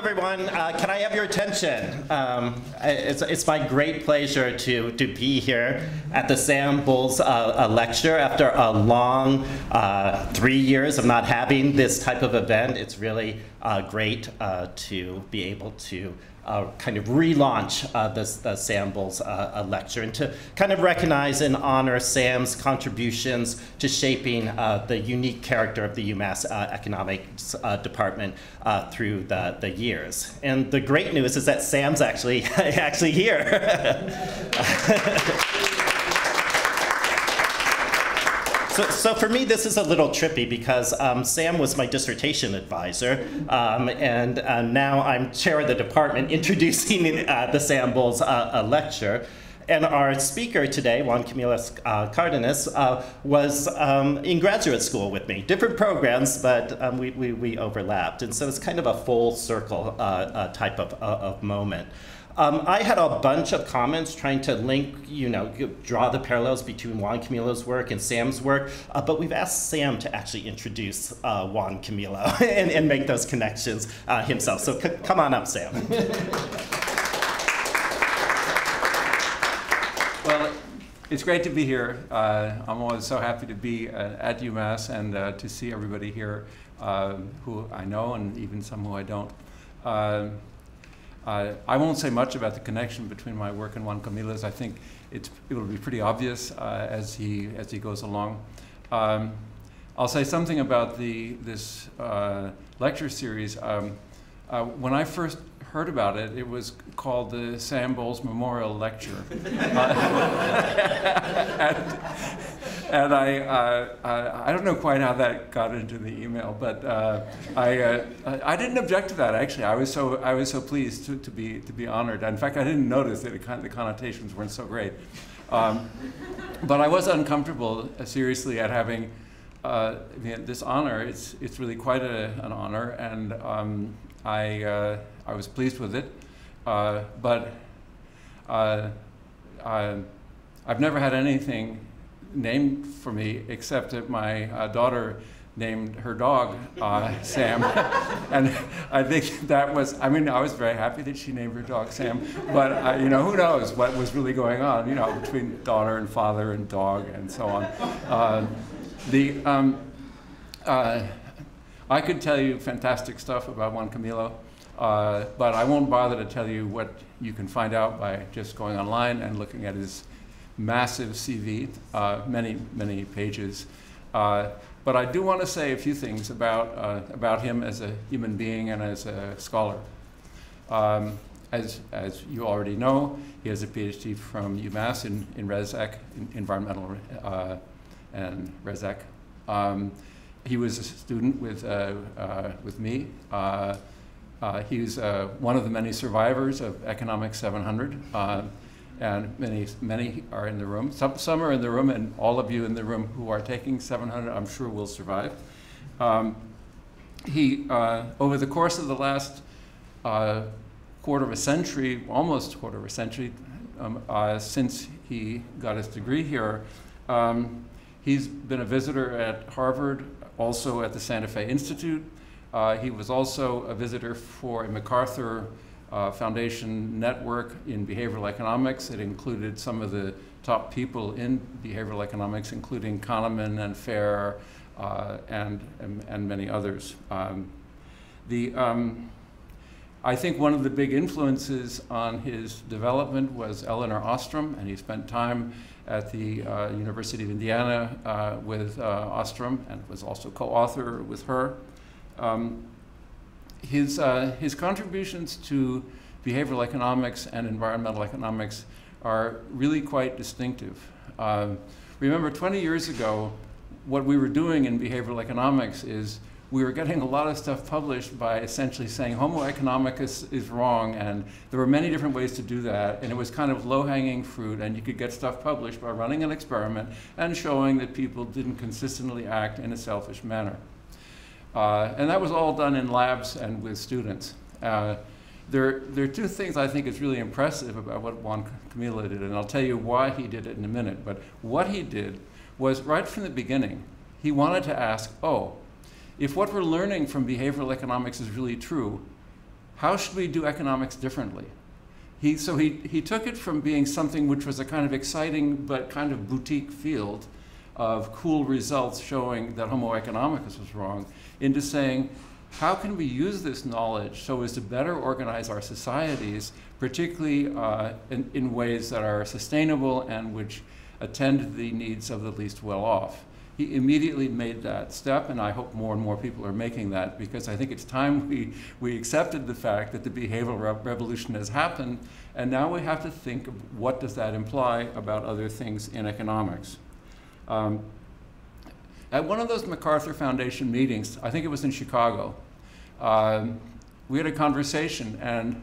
everyone. Uh, can I have your attention? Um, it's, it's my great pleasure to, to be here at the Sam Bowles uh, lecture after a long uh, three years of not having this type of event. It's really uh, great uh, to be able to uh, kind of relaunch uh, this, the Sam Bowles uh, lecture and to kind of recognize and honor Sam's contributions to shaping uh, the unique character of the UMass Economics Department through the, the years. And the great news is that Sam's actually, actually here. So, so for me, this is a little trippy because um, Sam was my dissertation advisor, um, and uh, now I'm chair of the department introducing uh, the Sam Bowles uh, lecture. And our speaker today, Juan Camilo uh, Cardenas, uh, was um, in graduate school with me. Different programs, but um, we, we, we, overlapped. And so it's kind of a full circle type of, of moment. Um, I had a bunch of comments trying to link, you know, draw the parallels between Juan Camilo's work and Sam's work, uh, but we've asked Sam to actually introduce uh, Juan Camilo and, and, make those connections uh, himself. So come on up, Sam. well, it's great to be here. Uh, I'm always so happy to be uh, at UMass and uh, to see everybody here who I know and even some who I don't. Uh, I won't say much about the connection between my work and Juan Camilo's. I think it will be pretty obvious uh, as, he, as he goes along. Um, I'll say something about the, this uh, lecture series. Um, uh, when I first heard about it, it was called the Sam Bowles Memorial Lecture. and, and I, uh, I don't know quite how that got into the email, but uh, I, uh, I didn't object to that actually. I was so, I was so pleased to, to, be, to be honored. In fact, I didn't notice that the connotations weren't so great. Um, but I was uncomfortable, uh, seriously, at having uh, this honor. It's, it's really quite a, an honor, and um, I, uh, I was pleased with it. but I, I've never had anything named for me, except that my uh, daughter named her dog uh, Sam. and I think that was, I mean, I was very happy that she named her dog Sam, but uh, you know, who knows what was really going on, you know, between daughter and father and dog and so on. Uh, the, um, uh, I could tell you fantastic stuff about Juan Camilo, uh, but I won't bother to tell you what you can find out by just going online and looking at his massive CV, uh, many, many pages. Uh, but I do want to say a few things about, uh, about him as a human being and as a scholar. Um, as, as you already know, he has a PhD from UMass in, in ResEc, in environmental uh, and ResEc. Um, he was a student with, with me. He's one of the many survivors of Economics 700 and many, many are in the room. Some, some are in the room, and all of you in the room who are taking 700, I'm sure will survive. Um, he, uh, over the course of the last uh, quarter of a century, almost quarter of a century, um, uh, since he got his degree here, um, he's been a visitor at Harvard, also at the Santa Fe Institute. Uh, he was also a visitor for a MacArthur uh, foundation network in behavioral economics. It included some of the top people in behavioral economics, including Kahneman and Fehr uh, and, and, and, many others. Um, the, um, I think one of the big influences on his development was Elinor Ostrom, and he spent time at the uh, University of Indiana uh, with uh, Ostrom and was also co-author with her. Um, his, uh, his contributions to behavioral economics and environmental economics are really quite distinctive. Uh, remember 20 years ago, what we were doing in behavioral economics is we were getting a lot of stuff published by essentially saying Homo economicus is wrong, and there were many different ways to do that, and it was kind of low-hanging fruit, and you could get stuff published by running an experiment and showing that people didn't consistently act in a selfish manner. Uh, and that was all done in labs and with students. Uh, there, there are two things I think is really impressive about what Juan Camilo did, and I'll tell you why he did it in a minute. But what he did was right from the beginning, he wanted to ask, oh, if what we're learning from behavioral economics is really true, how should we do economics differently? He, so he, he took it from being something which was a kind of exciting but kind of boutique field of cool results showing that Homo economicus was wrong into saying, how can we use this knowledge so as to better organize our societies, particularly uh, in, in ways that are sustainable and which attend the needs of the least well off? he immediately made that step, and I hope more and more people are making that because I think it's time we, we accepted the fact that the behavioral re revolution has happened, and now we have to think of what does that imply about other things in economics. Um, at one of those MacArthur Foundation meetings, I think it was in Chicago, um, we had a conversation, and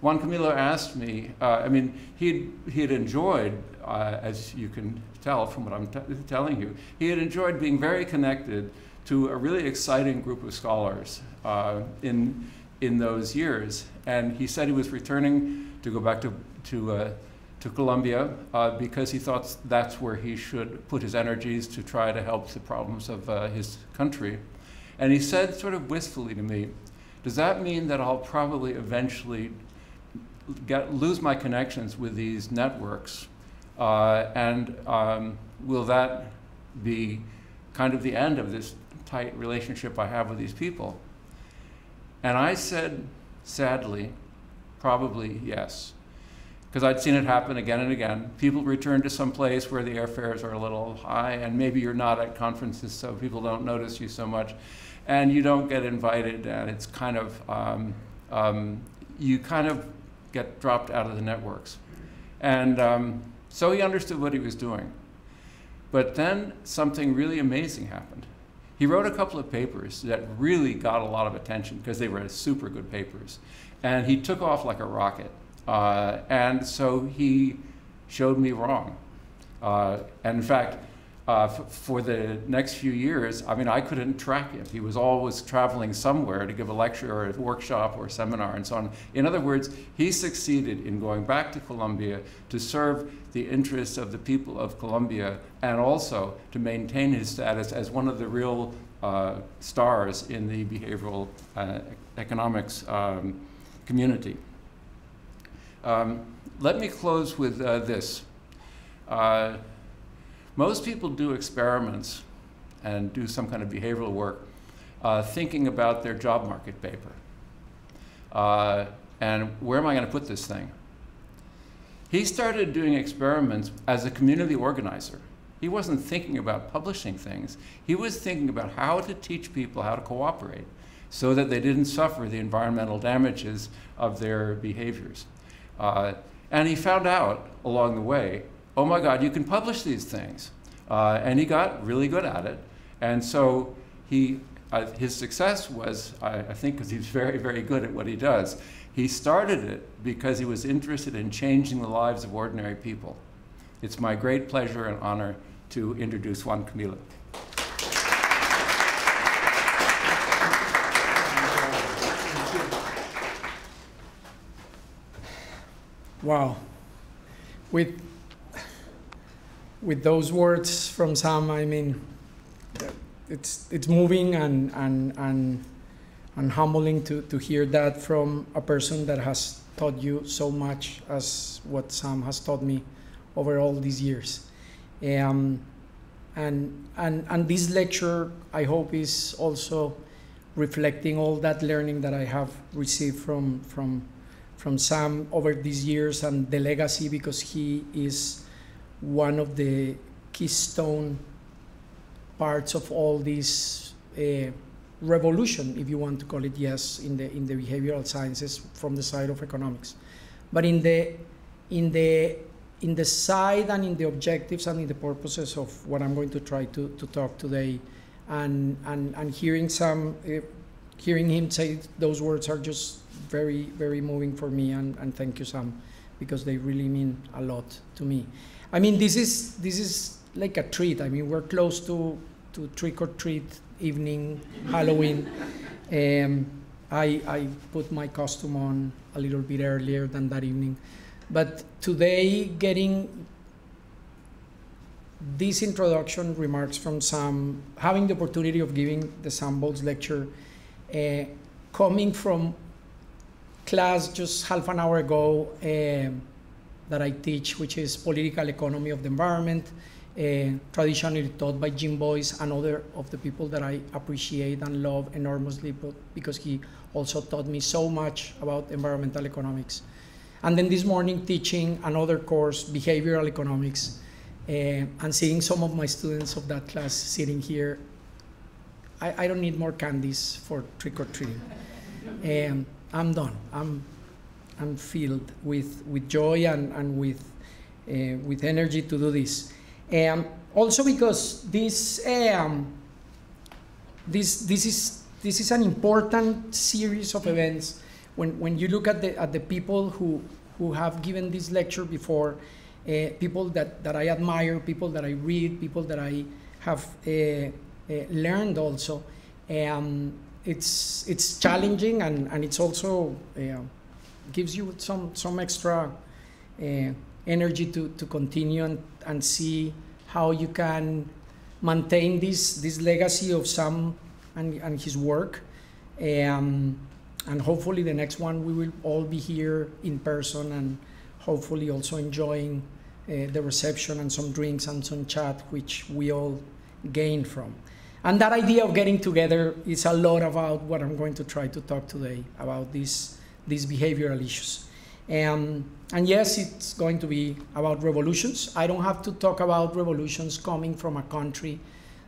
Juan Camilo asked me, uh, I mean, he'd, he had enjoyed, uh, as you can tell from what I'm telling you, he had enjoyed being very connected to a really exciting group of scholars uh, in, in those years. And he said he was returning to go back to, to, uh, to Colombia uh, because he thought that's where he should put his energies to try to help the problems of uh, his country. And he said, sort of wistfully to me, does that mean that I'll probably eventually get, lose my connections with these networks uh, and um, will that be kind of the end of this tight relationship I have with these people? And I said, sadly, probably yes. Because I'd seen it happen again and again. People return to some place where the airfares are a little high, and maybe you're not at conferences, so people don't notice you so much, and you don't get invited, and it's kind of, um, um, you kind of get dropped out of the networks. And um, so he understood what he was doing. But then something really amazing happened. He wrote a couple of papers that really got a lot of attention because they were super good papers. And he took off like a rocket. Uh, and so he showed me wrong. Uh, and in fact, uh, for the next few years, I mean, I couldn't track him. He was always traveling somewhere to give a lecture or a workshop or a seminar and so on. In other words, he succeeded in going back to Colombia to serve the interests of the people of Colombia and also to maintain his status as one of the real uh, stars in the behavioral uh, economics um, community. Um, let me close with uh, this. Uh, most people do experiments and do some kind of behavioral work uh, thinking about their job market paper. Uh, and where am I going to put this thing? He started doing experiments as a community organizer. He wasn't thinking about publishing things. He was thinking about how to teach people how to cooperate so that they didn't suffer the environmental damages of their behaviors. Uh, and he found out along the way oh my God, you can publish these things. Uh, and he got really good at it. And so he, uh, his success was, I, I think, because he's very, very good at what he does. He started it because he was interested in changing the lives of ordinary people. It's my great pleasure and honor to introduce Juan Camilo. Wow. With with those words from Sam, I mean, it's it's moving and and and and humbling to to hear that from a person that has taught you so much as what Sam has taught me over all these years. Um, and and and this lecture, I hope, is also reflecting all that learning that I have received from from from Sam over these years and the legacy because he is one of the keystone parts of all this uh, revolution, if you want to call it, yes, in the in the behavioral sciences from the side of economics, but in the in the in the side and in the objectives and in the purposes of what I'm going to try to, to talk today, and and and hearing some, uh, hearing him say those words are just very very moving for me, and and thank you Sam, because they really mean a lot to me. I mean, this is this is like a treat. I mean, we're close to to trick or treat evening, Halloween. Um, I I put my costume on a little bit earlier than that evening, but today getting these introduction remarks from Sam, having the opportunity of giving the Sam lecture, uh, coming from class just half an hour ago um, that I teach, which is political economy of the environment, uh, traditionally taught by Jim Boyce, another of the people that I appreciate and love enormously because he also taught me so much about environmental economics. And then this morning teaching another course, behavioral economics, uh, and seeing some of my students of that class sitting here. I, I don't need more candies for trick or treating. Um, I'm done. I'm, I'm filled with, with joy and, and with, uh, with energy to do this. Um, also because this, um, this, this, is, this is an important series of events. When, when you look at the, at the people who, who have given this lecture before, uh, people that, that I admire, people that I read, people that I have uh, learned also, um, it's, it's challenging and, and it's also uh, gives you some, some extra uh, energy to, to continue and, and see how you can maintain this, this legacy of Sam and, and his work. Um, and hopefully the next one we will all be here in person and hopefully also enjoying uh, the reception and some drinks and some chat which we all gain from. And that idea of getting together is a lot about what I'm going to try to talk today about these, these behavioral issues. Um, and yes, it's going to be about revolutions. I don't have to talk about revolutions coming from a country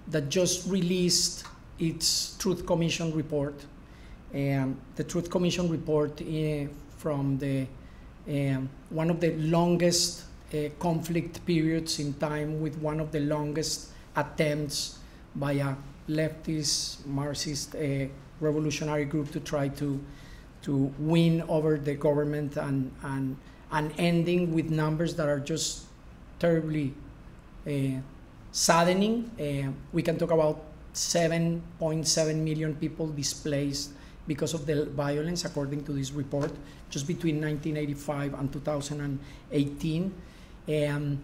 that just released its Truth Commission report. Um, the Truth Commission report uh, from the um, one of the longest uh, conflict periods in time with one of the longest attempts by a leftist Marxist uh, revolutionary group to try to to win over the government and and and ending with numbers that are just terribly uh, saddening. Uh, we can talk about 7.7 million people displaced because of the violence, according to this report, just between 1985 and 2018. Um,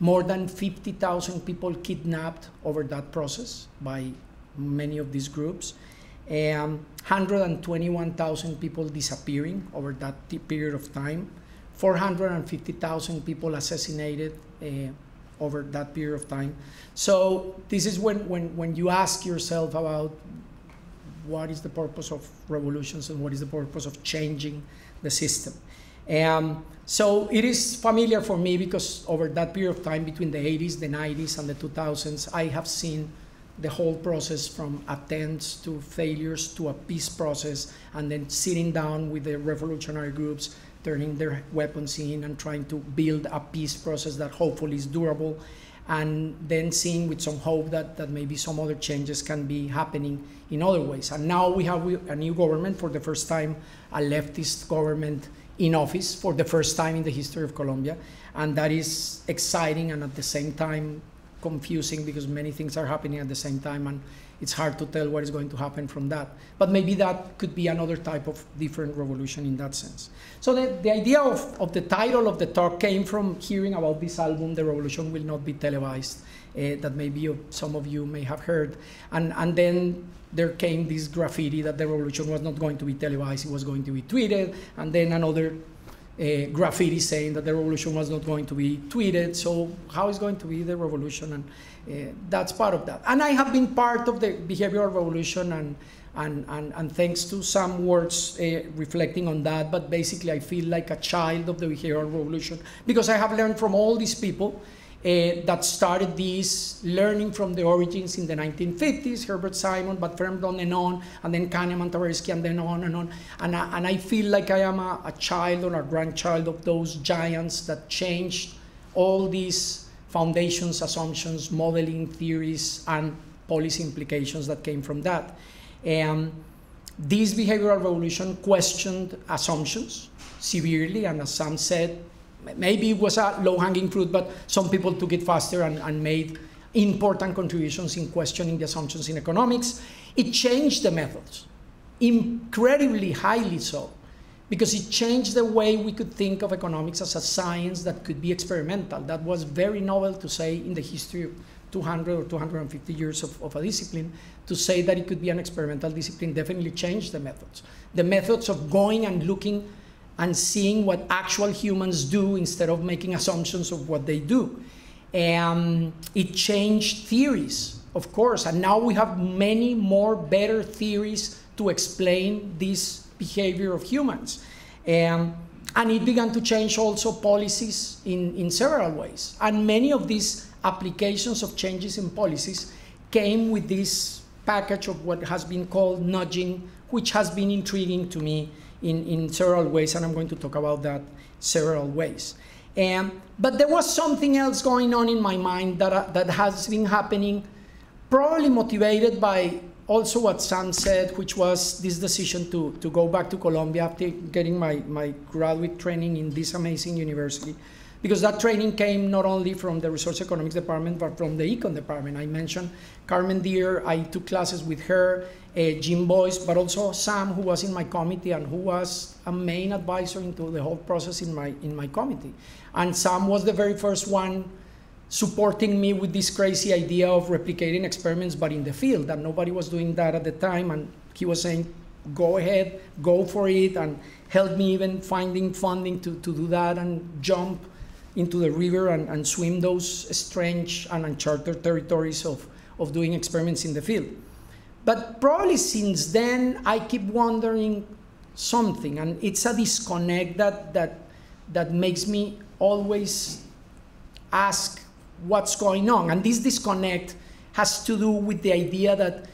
more than 50,000 people kidnapped over that process by many of these groups. Um, 121,000 people disappearing over that period of time. 450,000 people assassinated uh, over that period of time. So this is when, when, when you ask yourself about what is the purpose of revolutions and what is the purpose of changing the system. Um, so it is familiar for me because over that period of time between the 80s, the 90s, and the 2000s, I have seen the whole process from attempts to failures to a peace process, and then sitting down with the revolutionary groups, turning their weapons in and trying to build a peace process that hopefully is durable, and then seeing with some hope that, that maybe some other changes can be happening in other ways. And now we have a new government for the first time, a leftist government in office for the first time in the history of Colombia. And that is exciting and at the same time confusing because many things are happening at the same time and it's hard to tell what is going to happen from that. But maybe that could be another type of different revolution in that sense. So the, the idea of, of the title of the talk came from hearing about this album, The Revolution Will Not Be Televised, uh, that maybe some of you may have heard. And, and then there came this graffiti that the revolution was not going to be televised, it was going to be tweeted, and then another uh, graffiti saying that the revolution was not going to be tweeted. So how is going to be the revolution? And uh, that's part of that. And I have been part of the behavioral revolution, and and and, and thanks to some words uh, reflecting on that. But basically, I feel like a child of the behavioral revolution because I have learned from all these people that started this learning from the origins in the 1950s, Herbert Simon, but on and on, and then Kahneman, Tversky, and then on and on. And I, and I feel like I am a, a child or a grandchild of those giants that changed all these foundations, assumptions, modeling theories, and policy implications that came from that. Um, this behavioral revolution questioned assumptions severely, and as Sam said, maybe it was a low-hanging fruit, but some people took it faster and, and made important contributions in questioning the assumptions in economics. It changed the methods, incredibly highly so, because it changed the way we could think of economics as a science that could be experimental. That was very novel to say in the history of 200 or 250 years of, of a discipline, to say that it could be an experimental discipline definitely changed the methods. The methods of going and looking and seeing what actual humans do instead of making assumptions of what they do. And it changed theories, of course, and now we have many more better theories to explain this behavior of humans. And, and it began to change also policies in, in several ways. And many of these applications of changes in policies came with this package of what has been called nudging, which has been intriguing to me in, in several ways, and I'm going to talk about that several ways. Um, but there was something else going on in my mind that, uh, that has been happening, probably motivated by also what Sam said, which was this decision to, to go back to Colombia after getting my, my graduate training in this amazing university. Because that training came not only from the Resource Economics Department, but from the Econ Department. I mentioned Carmen Deere, I took classes with her, Uh, Jim Boyce, but also Sam, who was in my committee and who was a main advisor into the whole process in my, in my committee. And Sam was the very first one supporting me with this crazy idea of replicating experiments, but in the field, and nobody was doing that at the time. And he was saying, go ahead, go for it, and help me even finding funding to, to do that and jump into the river and, and swim those strange and uncharted territories of, of doing experiments in the field. But probably since then, I keep wondering something, and it's a disconnect that, that, that makes me always ask what's going on. And this disconnect has to do with the idea that,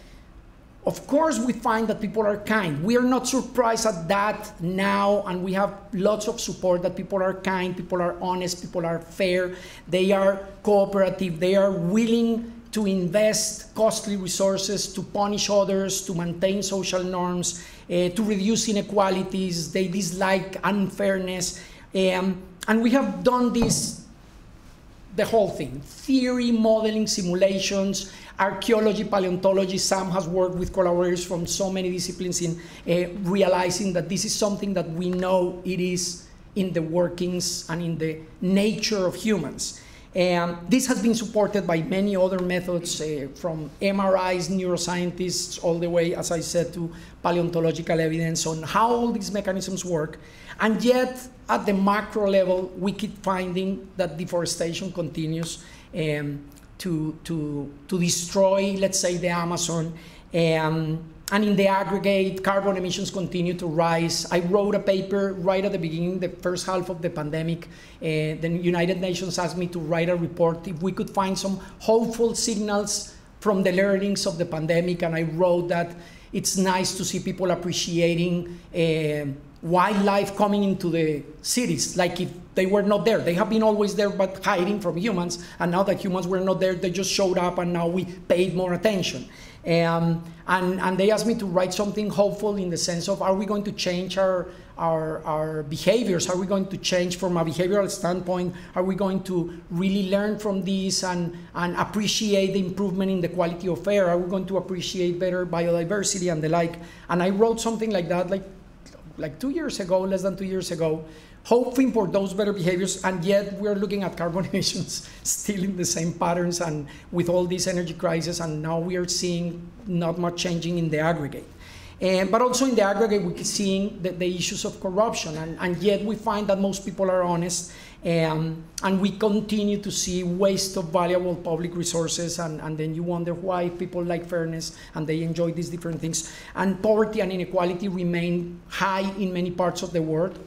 of course, we find that people are kind. We are not surprised at that now, and we have lots of support that people are kind, people are honest, people are fair, they are cooperative, they are willing to invest costly resources to punish others, to maintain social norms, uh, to reduce inequalities. They dislike unfairness. Um, and we have done this, the whole thing theory, modeling, simulations, archaeology, paleontology. Sam has worked with collaborators from so many disciplines in uh, realizing that this is something that we know it is in the workings and in the nature of humans. And this has been supported by many other methods, uh, from MRIs, neuroscientists, all the way, as I said, to paleontological evidence on how all these mechanisms work. And yet, at the macro level, we keep finding that deforestation continues um, to, to, to destroy, let's say, the Amazon. Um, and in the aggregate, carbon emissions continue to rise. I wrote a paper right at the beginning, the first half of the pandemic. Uh, the United Nations asked me to write a report if we could find some hopeful signals from the learnings of the pandemic. And I wrote that it's nice to see people appreciating uh, wildlife coming into the cities, like if they were not there. They have been always there, but hiding from humans. And now that humans were not there, they just showed up, and now we paid more attention. Um, and, and they asked me to write something hopeful in the sense of are we going to change our, our, our behaviors? Are we going to change from a behavioral standpoint? Are we going to really learn from this and, and appreciate the improvement in the quality of air? Are we going to appreciate better biodiversity and the like? And I wrote something like that like, like two years ago, less than two years ago, hoping for those better behaviors, and yet we're looking at carbon emissions still in the same patterns and with all these energy crises, and now we are seeing not much changing in the aggregate. And, but also in the aggregate, we're seeing the, the issues of corruption, and, and, yet we find that most people are honest, and, and we continue to see waste of valuable public resources, and, and then you wonder why people like fairness and they enjoy these different things. And poverty and inequality remain high in many parts of the world,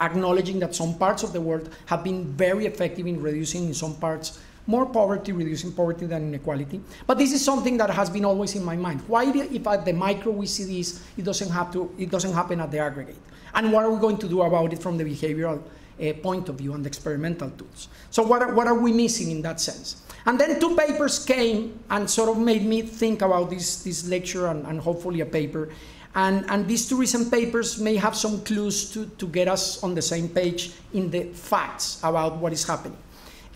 acknowledging that some parts of the world have been very effective in reducing, in some parts, more poverty, reducing poverty than inequality. But this is something that has been always in my mind. Why, if at the micro we see this, it doesn't have to, it doesn't happen at the aggregate? And what are we going to do about it from the behavioral uh, point of view and experimental tools? So what are, what are we missing in that sense? And then two papers came and sort of made me think about this, this lecture and, and hopefully a paper. And, and these two recent papers may have some clues to, to get us on the same page in the facts about what is happening.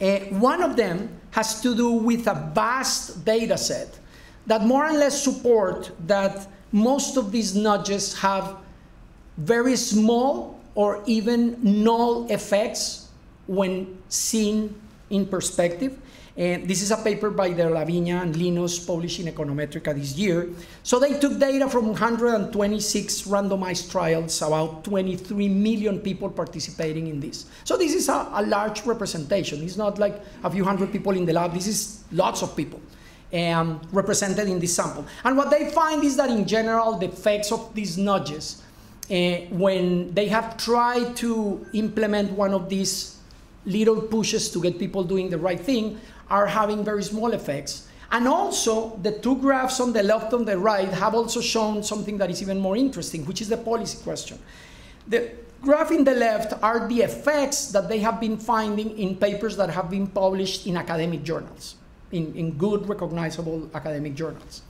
Uh, one of them has to do with a vast data set that more or less support that most of these nudges have very small or even null effects when seen in perspective. And this is a paper by DellaVigna and Linos published in Econometrica this year. So they took data from 126 randomized trials, about 23 million people participating in this. So this is a, a large representation. It's not like a few hundred people in the lab. This is lots of people um, represented in this sample. And what they find is that in general, the effects of these nudges, uh, when they have tried to implement one of these little pushes to get people doing the right thing, are having very small effects. And also, the two graphs on the left and the right have also shown something that is even more interesting, which is the policy question. The graph in the left are the effects that they have been finding in papers that have been published in academic journals, in, in good recognizable academic journals.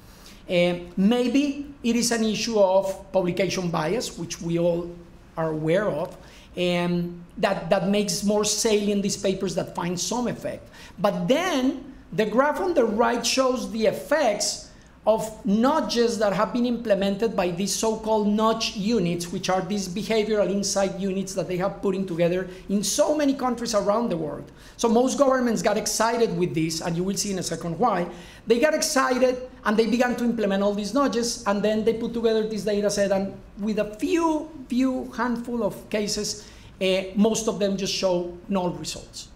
And maybe it is an issue of publication bias, which we all are aware of, and that, that makes more salient these papers that find some effect. But then the graph on the right shows the effects of nudges that have been implemented by these so-called nudge units, which are these behavioral insight units that they have putting together in so many countries around the world. So most governments got excited with this, and you will see in a second why. They got excited and they began to implement all these nudges, and then they put together this data set, and with a few, few handful of cases, uh, most of them just show null results.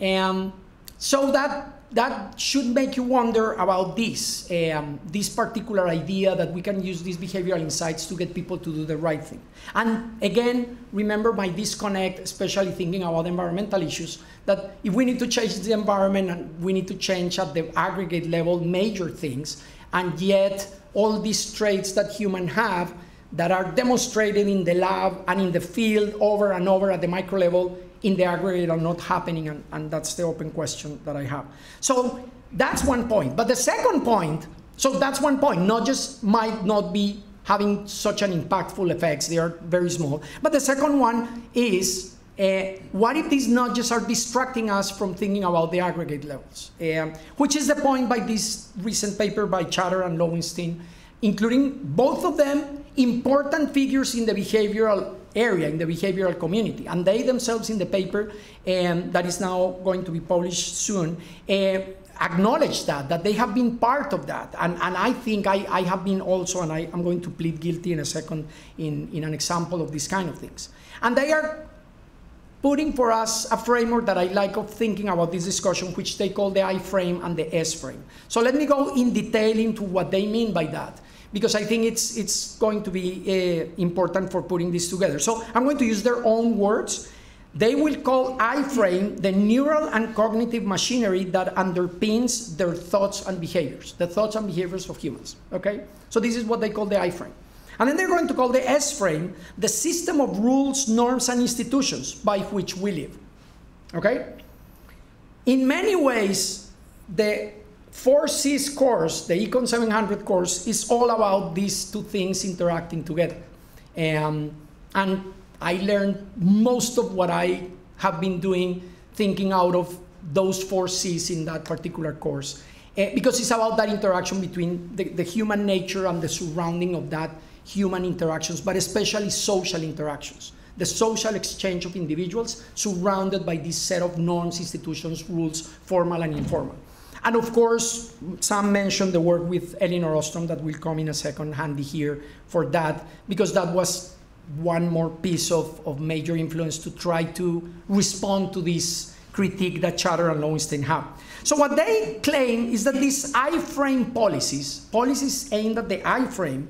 And so that that should make you wonder about this, um, this particular idea that we can use these behavioral insights to get people to do the right thing. And again, remember my disconnect, especially thinking about environmental issues, that if we need to change the environment and we need to change at the aggregate level major things, and yet all these traits that humans have that are demonstrated in the lab and in the field over and over at the micro level in the aggregate are not happening, and, and that's the open question that I have. So that's one point. But the second point, so that's one point, nudges might not be having such an impactful effects, they are very small. But the second one is, uh, what if these nudges are distracting us from thinking about the aggregate levels? Uh, which is the point by this recent paper by Chater and Loewenstein, including both of them important figures in the behavioral area, in the behavioral community. And they themselves in the paper um, that is now going to be published soon uh, acknowledge that, that they have been part of that. And, and I think I, I have been also, and I, am going to plead guilty in a second in, in an example of these kind of things. And they are putting for us a framework that I like of thinking about this discussion, which they call the I frame and the S frame. So let me go in detail into what they mean by that because I think it's, it's going to be uh, important for putting this together. So I'm going to use their own words. They will call I-frame the neural and cognitive machinery that underpins their thoughts and behaviors, the thoughts and behaviors of humans. Okay? So this is what they call the I-frame. And then they're going to call the S frame the system of rules, norms, and institutions by which we live. Okay? In many ways, the 4Cs course, the Econ 700 course, is all about these two things interacting together. Um, and I learned most of what I have been doing thinking out of those four C's in that particular course. Uh, because it's about that interaction between the, the human nature and the surrounding of that human interactions, but especially social interactions. The social exchange of individuals surrounded by this set of norms, institutions, rules, formal and informal. And of course, Sam mentioned the work with Elinor Ostrom that will come in a second handy here for that, because that was one more piece of, of major influence to try to respond to this critique that Chater and Loewenstein have. So what they claim is that these I-frame policies, policies aimed at the I-frame,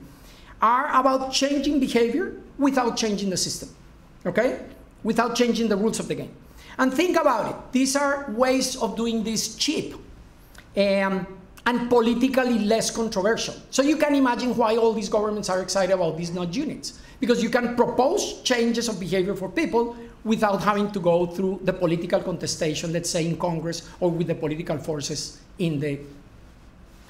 are about changing behavior without changing the system, okay? Without changing the rules of the game. And think about it. These are ways of doing this cheap um, and politically less controversial. So you can imagine why all these governments are excited about these nudge units, because you can propose changes of behavior for people without having to go through the political contestation, let's say in Congress or with the political forces in the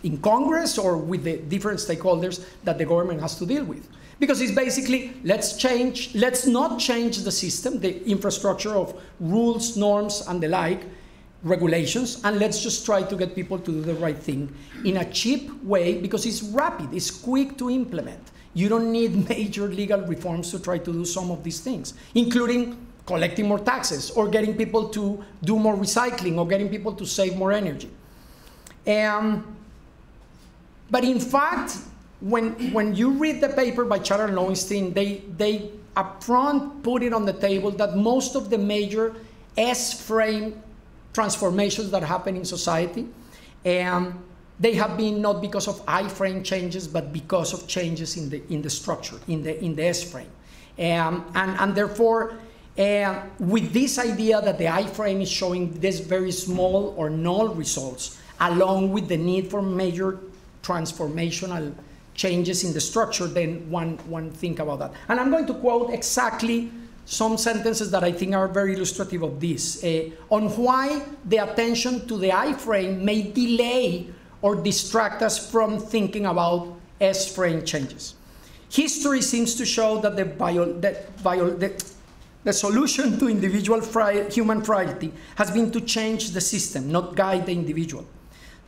in Congress or with the different stakeholders that the government has to deal with. Because it's basically let's change, let's not change the system, the infrastructure of rules, norms, and the like, regulations and let's just try to get people to do the right thing in a cheap way because it's rapid, it's quick to implement. You don't need major legal reforms to try to do some of these things, including collecting more taxes or getting people to do more recycling or getting people to save more energy. Um, but in fact, when, when you read the paper by Chater and Loewenstein, they, they upfront put it on the table that most of the major S-frame transformations that happen in society, And they have been not because of I-frame changes, but because of changes in the, in the structure, in the, in the S-frame. Um, and, and therefore, uh, with this idea that the I-frame is showing this very small or null results, along with the need for major transformational changes in the structure, then one, one think about that. And I'm going to quote exactly some sentences that I think are very illustrative of this, uh, on why the attention to the I-frame may delay or distract us from thinking about S-frame changes. History seems to show that the, bio, that bio, the, the solution to individual fri human frailty has been to change the system, not guide the individual.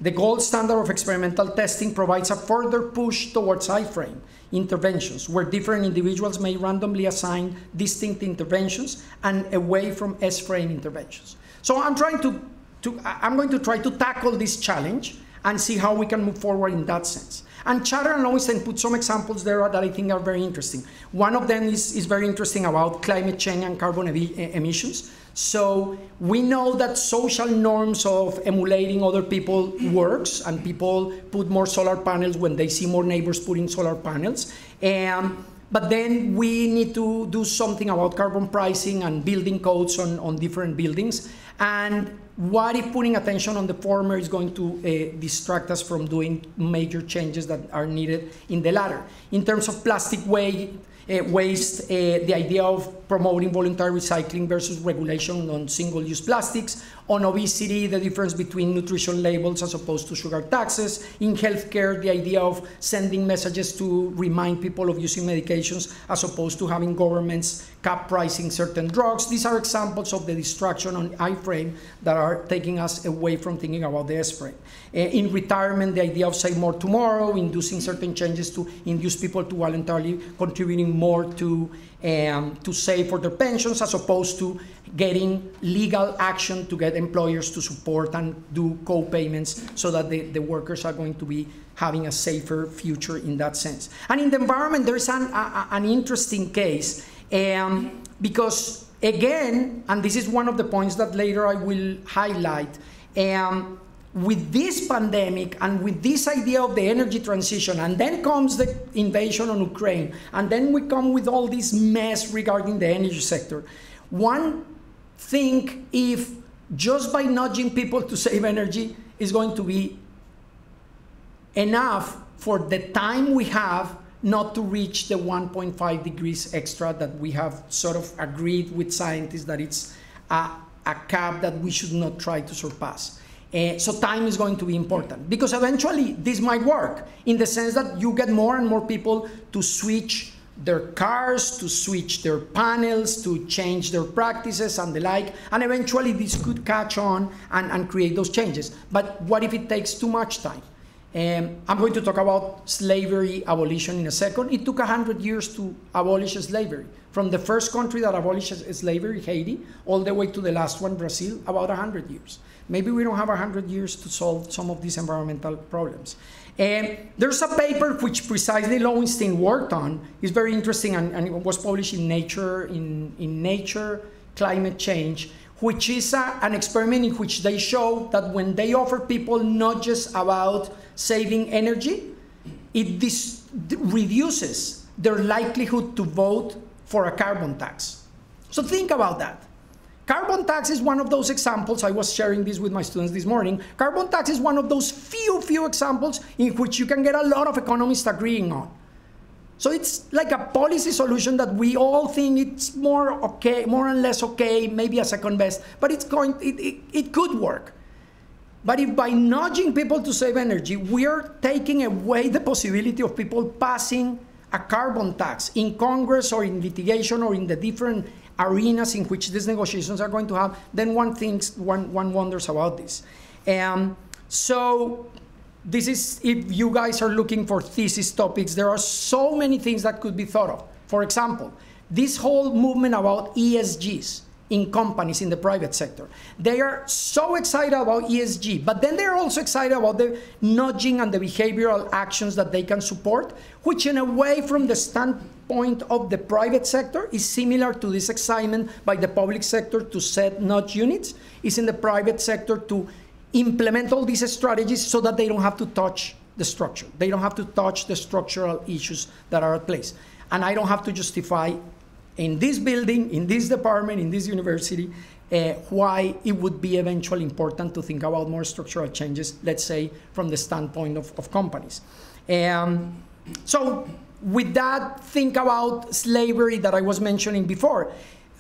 The gold standard of experimental testing provides a further push towards I-frame interventions, where different individuals may randomly assign distinct interventions and away from S-frame interventions. So I'm trying to, to, I'm going to try to tackle this challenge and see how we can move forward in that sense. And Chater and Loewenstein put some examples there that I think are very interesting. One of them is, is very interesting about climate change and carbon emissions. So we know that social norms of emulating other people works, and people put more solar panels when they see more neighbors putting solar panels. And, but then we need to do something about carbon pricing and building codes on, on different buildings. And what if putting attention on the former is going to uh, distract us from doing major changes that are needed in the latter? In terms of plastic waste, uh, waste, uh, the idea of promoting voluntary recycling versus regulation on single-use plastics, on obesity, the difference between nutrition labels as opposed to sugar taxes, in healthcare, the idea of sending messages to remind people of using medications as opposed to having governments cap pricing certain drugs. These are examples of the distraction on I-frame that are taking us away from thinking about the S-frame. Uh, in retirement, the idea of save more tomorrow, inducing certain changes to induce people to voluntarily contributing more to, um, to save for their pensions as opposed to getting legal action to get employers to support and do co-payments so that the, the workers are going to be having a safer future in that sense. And in the environment, there's an, a, an interesting case um, because again, and this is one of the points that later I will highlight, um, with this pandemic and with this idea of the energy transition, and then comes the invasion on Ukraine, and then we come with all this mess regarding the energy sector. One think if just by nudging people to save energy is going to be enough for the time we have not to reach the 1.5 degrees extra that we have sort of agreed with scientists that it's a, a cap that we should not try to surpass. Uh, so time is going to be important because eventually this might work in the sense that you get more and more people to switch their cars, to switch their panels, to change their practices and the like, and eventually this could catch on and, and create those changes. But what if it takes too much time? Um, I'm going to talk about slavery abolition in a second. It took 100 years to abolish slavery. From the first country that abolished slavery, Haiti, all the way to the last one, Brazil, about 100 years. Maybe we don't have 100 years to solve some of these environmental problems. And there's a paper which precisely Loewenstein worked on. It's very interesting and, and it was published in Nature, in, in Nature Climate Change, which is a, an experiment in which they show that when they offer people nudges about saving energy, it dis- reduces their likelihood to vote for a carbon tax. So think about that. Carbon tax is one of those examples. I was sharing this with my students this morning. Carbon tax is one of those few, few examples in which you can get a lot of economists agreeing on. So it's like a policy solution that we all think it's more okay, more and less okay, maybe a second best, but it's going, it, it, it could work. But if by nudging people to save energy, we are taking away the possibility of people passing a carbon tax in Congress or in litigation or in the different arenas in which these negotiations are going to have, then one thinks, one, one wonders about this. Um, so this is, if you guys are looking for thesis topics, there are so many things that could be thought of. For example, this whole movement about ESGs, in companies in the private sector. They are so excited about ESG, but then they're also excited about the nudging and the behavioral actions that they can support, which, in a way, from the standpoint of the private sector, is similar to this excitement by the public sector to set nudge units, is in the private sector to implement all these strategies so that they don't have to touch the structure. They don't have to touch the structural issues that are at place. And I don't have to justify in this building, in this department, in this university, uh, why it would be eventually important to think about more structural changes, let's say, from the standpoint of, of companies. Um, so, with that, think about slavery that I was mentioning before.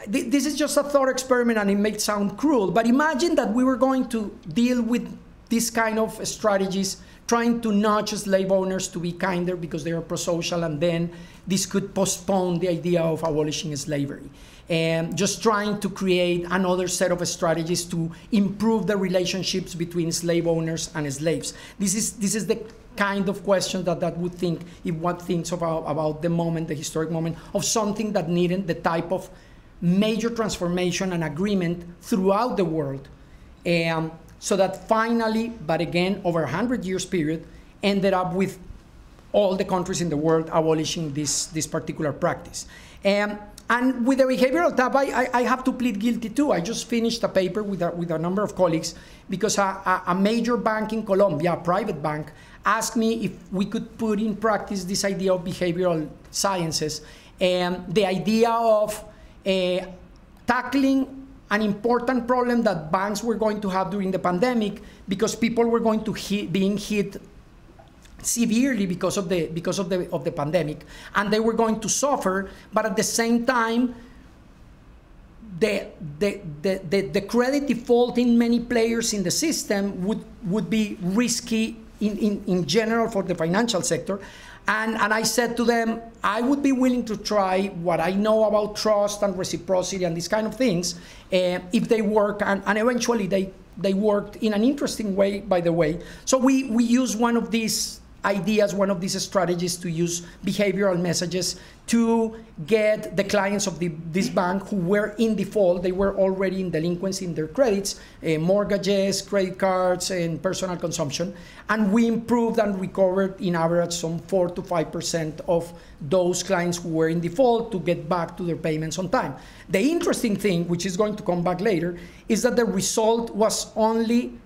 This is just a thought experiment and it may sound cruel, but imagine that we were going to deal with this kind of strategies trying to nudge slave owners to be kinder because they are pro-social, and then this could postpone the idea of abolishing slavery. And just trying to create another set of strategies to improve the relationships between slave owners and slaves. This is this is the kind of question that that would think if one thinks about, about the moment, the historic moment of something that needed the type of major transformation and agreement throughout the world. Um, so that finally, but again, over a 100 years period, ended up with all the countries in the world abolishing this, this particular practice. Um, and with the behavioral tab, I, I, I, have to plead guilty too. I just finished a paper with a, with a number of colleagues because a, a, a major bank in Colombia, a private bank, asked me if we could put in practice this idea of behavioral sciences and the idea of uh, tackling an important problem that banks were going to have during the pandemic because people were going to hit, being hit severely because of the because of the of the pandemic and they were going to suffer but at the same time the, the, the, the, the credit default in many players in the system would, would be risky in, in, in general for the financial sector and, and I said to them, I would be willing to try what I know about trust and reciprocity and these kind of things uh, if they work. And, and eventually they, they worked in an interesting way, by the way. So we, we use one of these ideas, one of these strategies to use behavioral messages to get the clients of the, this bank who were in default, they were already in delinquency in their credits, uh, mortgages, credit cards, and personal consumption. And we improved and recovered in average some 4 to 5% of those clients who were in default to get back to their payments on time. The interesting thing, which is going to come back later, is that the result was only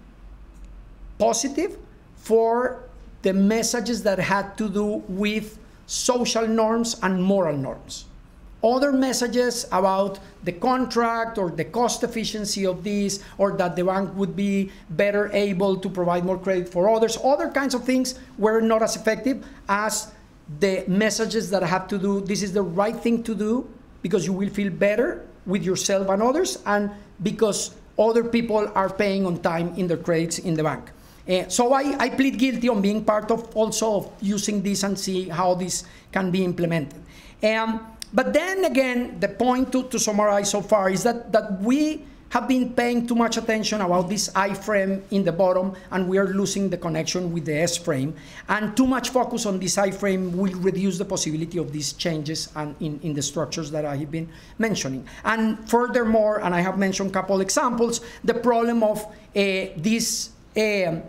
positive for the messages that had to do with social norms and moral norms. Other messages about the contract or the cost efficiency of this, or that the bank would be better able to provide more credit for others, other kinds of things were not as effective as the messages that have to do this is the right thing to do because you will feel better with yourself and others, and because other people are paying on time in their credits in the bank. Uh, so I, I, plead guilty on being part of also of using this and see how this can be implemented. Um, but then again, the point to, to summarize so far is that, that we have been paying too much attention about this I-frame in the bottom, and we are losing the connection with the S-frame. And too much focus on this I-frame will reduce the possibility of these changes and in, in the structures that I have been mentioning. And furthermore, and I have mentioned a couple examples, the problem of uh, this uh,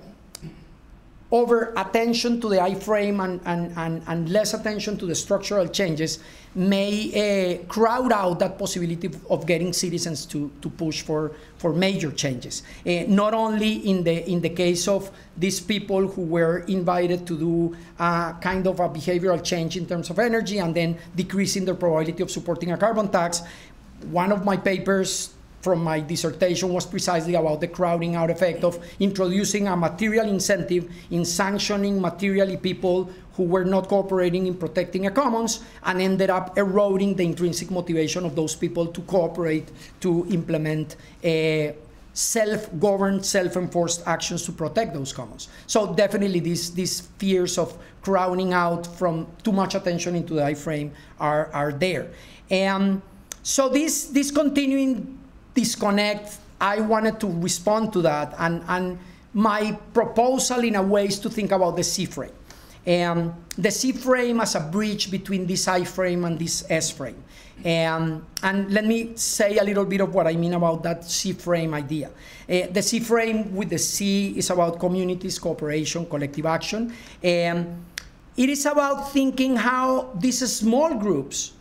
over attention to the I-frame and, and, and, and, less attention to the structural changes may uh, crowd out that possibility of getting citizens to, to push for, for major changes. Uh, not only in the, in the case of these people who were invited to do a kind of a behavioral change in terms of energy and then decreasing the probability of supporting a carbon tax. One of my papers from my dissertation was precisely about the crowding out effect of introducing a material incentive in sanctioning materially people who were not cooperating in protecting a commons and ended up eroding the intrinsic motivation of those people to cooperate to implement a self-governed, self-enforced actions to protect those commons. So definitely these, these fears of crowding out from too much attention into the I-frame are, are there. And so this, this continuing disconnect, I wanted to respond to that. And, and my proposal, in a way, is to think about the C frame. Um, the C frame as a bridge between this I frame and this S frame. Um, and let me say a little bit of what I mean about that C frame idea. Uh, the C frame with the C is about communities, cooperation, collective action. Um, it is about thinking how these small groups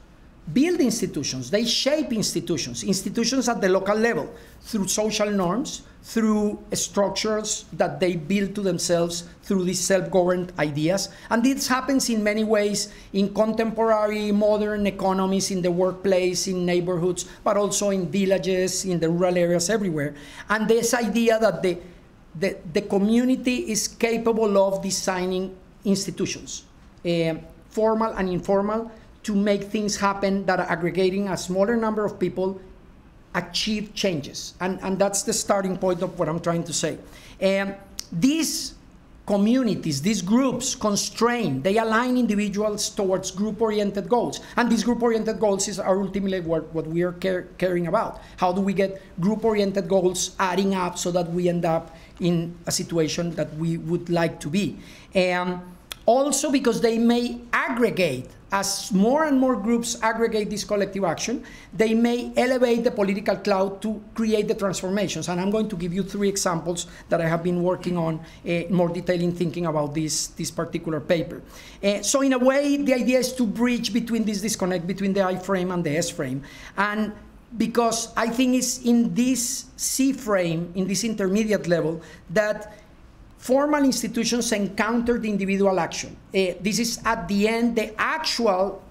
build institutions, they shape institutions, institutions at the local level through social norms, through structures that they build to themselves through these self-governed ideas. And this happens in many ways in contemporary modern economies, in the workplace, in neighborhoods, but also in villages, in the rural areas, everywhere. And this idea that the, the, the community is capable of designing institutions, uh, formal and informal, to make things happen that are aggregating a smaller number of people achieve changes. And, and that's the starting point of what I'm trying to say. Um, these communities, these groups constrain, they align individuals towards group-oriented goals. And these group-oriented goals is, are ultimately what, what we are care, caring about. How do we get group-oriented goals adding up so that we end up in a situation that we would like to be? Um, also because they may aggregate as more and more groups aggregate this collective action, they may elevate the political cloud to create the transformations. And I'm going to give you three examples that I have been working on uh, more detail in thinking about this, this particular paper. Uh, so in a way, the idea is to bridge between this disconnect between the I frame and the S frame. And because I think it's in this C frame, in this intermediate level, that formal institutions encounter the individual action. Uh, this is at the end the actual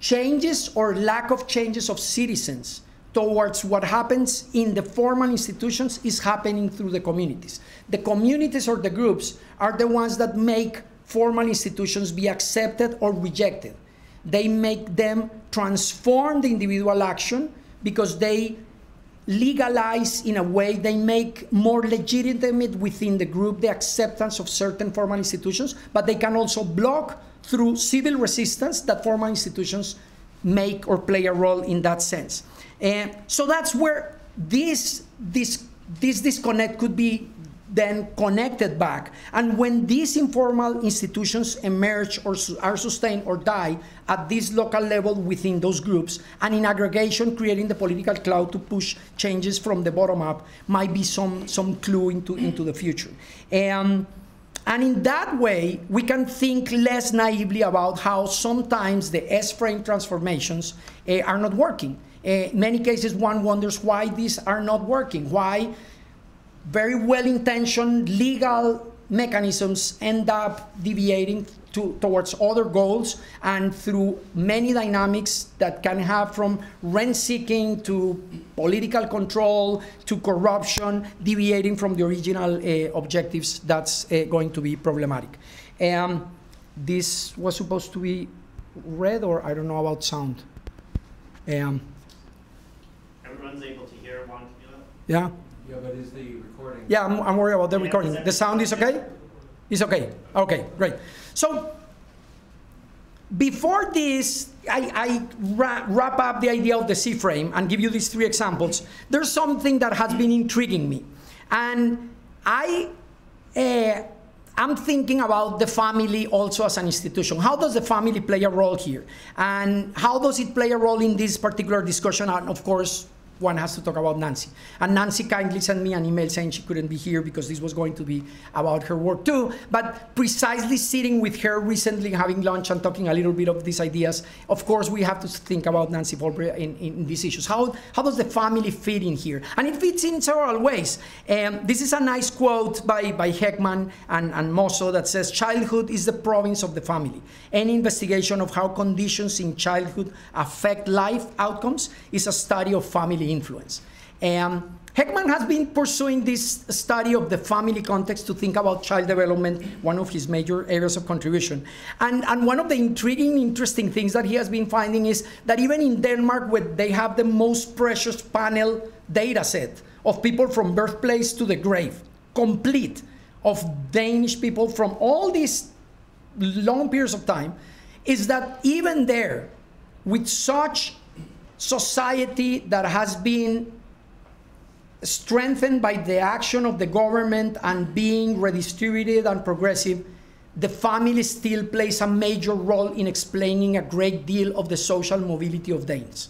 changes or lack of changes of citizens towards what happens in the formal institutions is happening through the communities. The communities or the groups are the ones that make formal institutions be accepted or rejected. They make them transform the individual action because they legalize in a way they make more legitimate within the group the acceptance of certain formal institutions but they can also block through civil resistance that formal institutions make or play a role in that sense. And so that's where this this this disconnect could be then connected back. And when these informal institutions emerge or are sustained or die at this local level within those groups, and in aggregation, creating the political cloud to push changes from the bottom up might be some, some clue into, into the future. And, and in that way, we can think less naively about how sometimes the S-frame transformations uh, are not working. Uh, in many cases, one wonders why these are not working, why very well-intentioned legal mechanisms end up deviating to, towards other goals and through many dynamics that can have from rent seeking to political control to corruption deviating from the original uh, objectives that's uh, going to be problematic. Um, this was supposed to be read or i don't know about sound. Um, everyone's able to hear one yeah yeah, but is the recording? Yeah, I'm, I'm worried about the Yeah, recording. The sound is okay? It's okay. Okay, great. So before this, I, I wrap up the idea of the C-frame and give you these three examples. There's something that has been intriguing me. And I uh, I'm thinking about the family also as an institution. How does the family play a role here? And how does it play a role in this particular discussion? And of course, one has to talk about Nancy. And Nancy kindly sent me an email saying she couldn't be here because this was going to be about her work too. But precisely sitting with her recently, having lunch and talking a little bit of these ideas, of course, we have to think about Nancy Folbre in, in these issues. How, how does the family fit in here? And it fits in several ways. Um, this is a nice quote by, by Heckman and, and Mosso that says, childhood is the province of the family. Any investigation of how conditions in childhood affect life outcomes is a study of family influence. Um, Heckman has been pursuing this study of the family context to think about child development, one of his major areas of contribution. And, and one of the intriguing, interesting things that he has been finding is that even in Denmark, where they have the most precious panel data set of people from birthplace to the grave, complete, of Danish people from all these long periods of time, is that even there, with such society that has been strengthened by the action of the government and being redistributed and progressive, the family still plays a major role in explaining a great deal of the social mobility of Danes.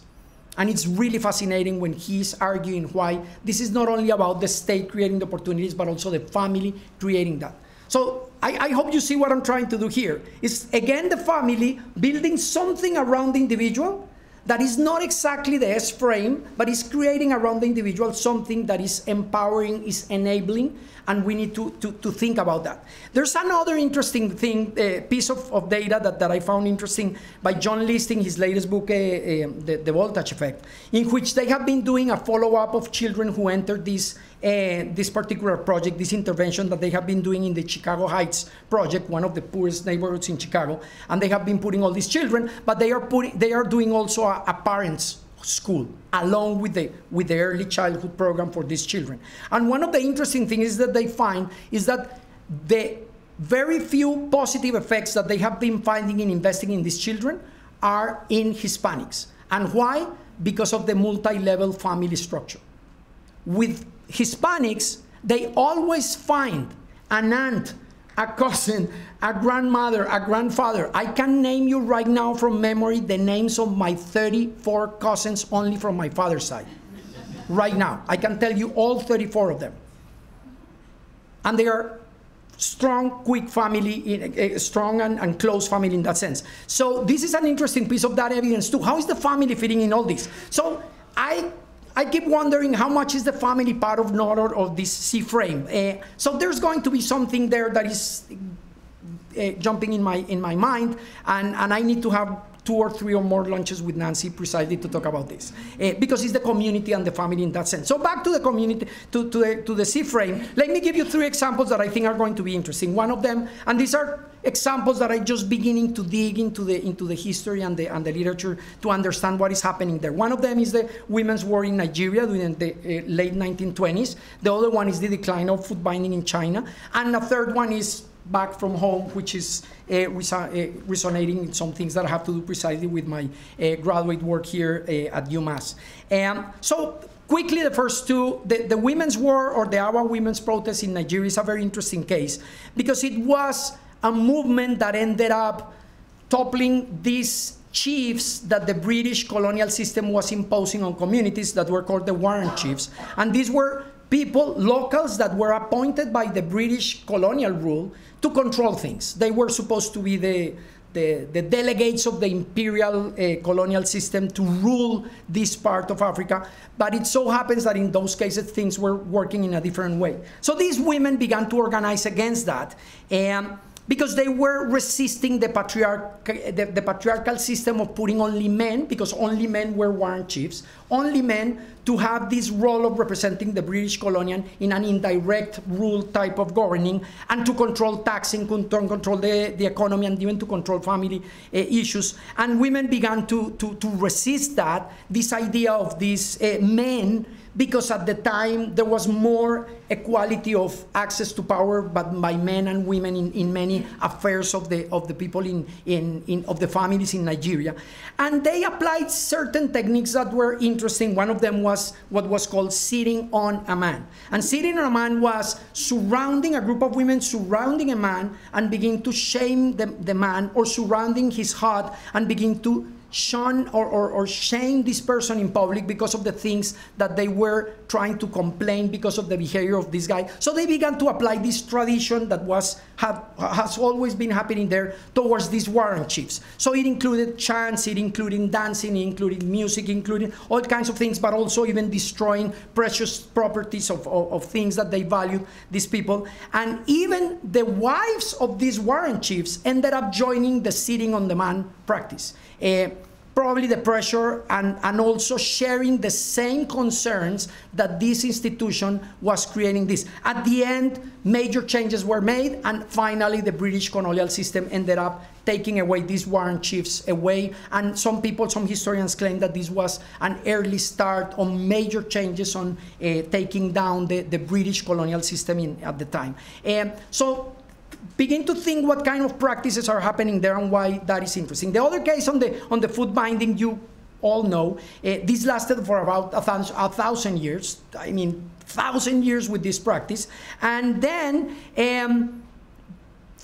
And it's really fascinating when he's arguing why this is not only about the state creating the opportunities, but also the family creating that. So I, I, hope you see what I'm trying to do here. Is again the family building something around the individual that is not exactly the S frame, but is creating around the individual something that is empowering, is enabling, and we need to, to, to think about that. There's another interesting thing, uh, piece of, of data that, that I found interesting by John List in his latest book, uh, uh, the, the Voltage Effect, in which they have been doing a follow-up of children who entered this Uh, this particular project, this intervention that they have been doing in the Chicago Heights project, one of the poorest neighborhoods in Chicago, and they have been putting all these children, but they are putting, they are doing also a, a parents school along with the with the early childhood program for these children. And one of the interesting things that they find is that the very few positive effects that they have been finding in investing in these children are in Hispanics. And why? Because of the multi-level family structure. With Hispanics, they always find an aunt, a cousin, a grandmother, a grandfather. I can name you right now from memory the names of my 34 cousins only from my father's side. Right now. I can tell you all 34 of them. And they are strong, quick family, eh, eh, strong and, and, close family in that sense. So this is an interesting piece of that evidence too. How is the family fitting in all this? So I I keep wondering how much is the family part of Nodor of this C frame. Uh, so there's going to be something there that is uh, jumping in my in my mind, and, and I need to have two or three or more lunches with Nancy precisely to talk about this, uh, because it's the community and the family in that sense. So back to the community, to, to, the, to the C frame, let me give you three examples that I think are going to be interesting. One of them, and these are examples that are just beginning to dig into the, into the history and the, and the literature to understand what is happening there. One of them is the women's war in Nigeria during the uh, late 1920s. The other one is the decline of foot binding in China. And the third one is back from home, which is uh, uh, resonating in some things that have to do precisely with my uh, graduate work here uh, at UMass. Um, so quickly, the first two, the, the women's war or the Aba women's protest in Nigeria is a very interesting case because it was a movement that ended up toppling these chiefs that the British colonial system was imposing on communities that were called the warrant chiefs. And these were people, locals that were appointed by the British colonial rule to control things. They were supposed to be the, the, the delegates of the imperial uh, colonial system to rule this part of Africa. But it so happens that in those cases, things were working in a different way. So these women began to organize against that. And because they were resisting the, patriarch, the, the, patriarchal system of putting only men, because only men were warrant chiefs, only men to have this role of representing the British colonial in an indirect rule type of governing, and to control taxing, control the, the economy, and even to control family uh, issues. And women began to, to, to resist that, this idea of these uh, men because at the time there was more equality of access to power but by men and women in, in many affairs of the of the people in, in, in of the families in Nigeria. And they applied certain techniques that were interesting. One of them was what was called sitting on a man. And sitting on a man was surrounding a group of women surrounding a man and begin to shame the, the man or surrounding his hut and begin to shun or, or, or shame this person in public because of the things that they were trying to complain because of the behavior of this guy. So they began to apply this tradition that was have, has always been happening there towards these warrant chiefs. So it included chants, it included dancing, it included music, including all kinds of things, but also even destroying precious properties of, of, of things that they valued, these people. And even the wives of these warrant chiefs ended up joining the sitting on the man practice. Uh, probably the pressure and, and also sharing the same concerns that this institution was creating this. At the end, major changes were made, and finally the British colonial system ended up taking away these warrant chiefs away. And some people, some historians claim that this was an early start on major changes on uh, taking down the, the British colonial system in, at the time. Um, so begin to think what kind of practices are happening there and why that is interesting. The other case on the on the foot binding, you all know, uh, this lasted for about a thousand, a thousand, years. I mean, thousand years with this practice, and then. Um,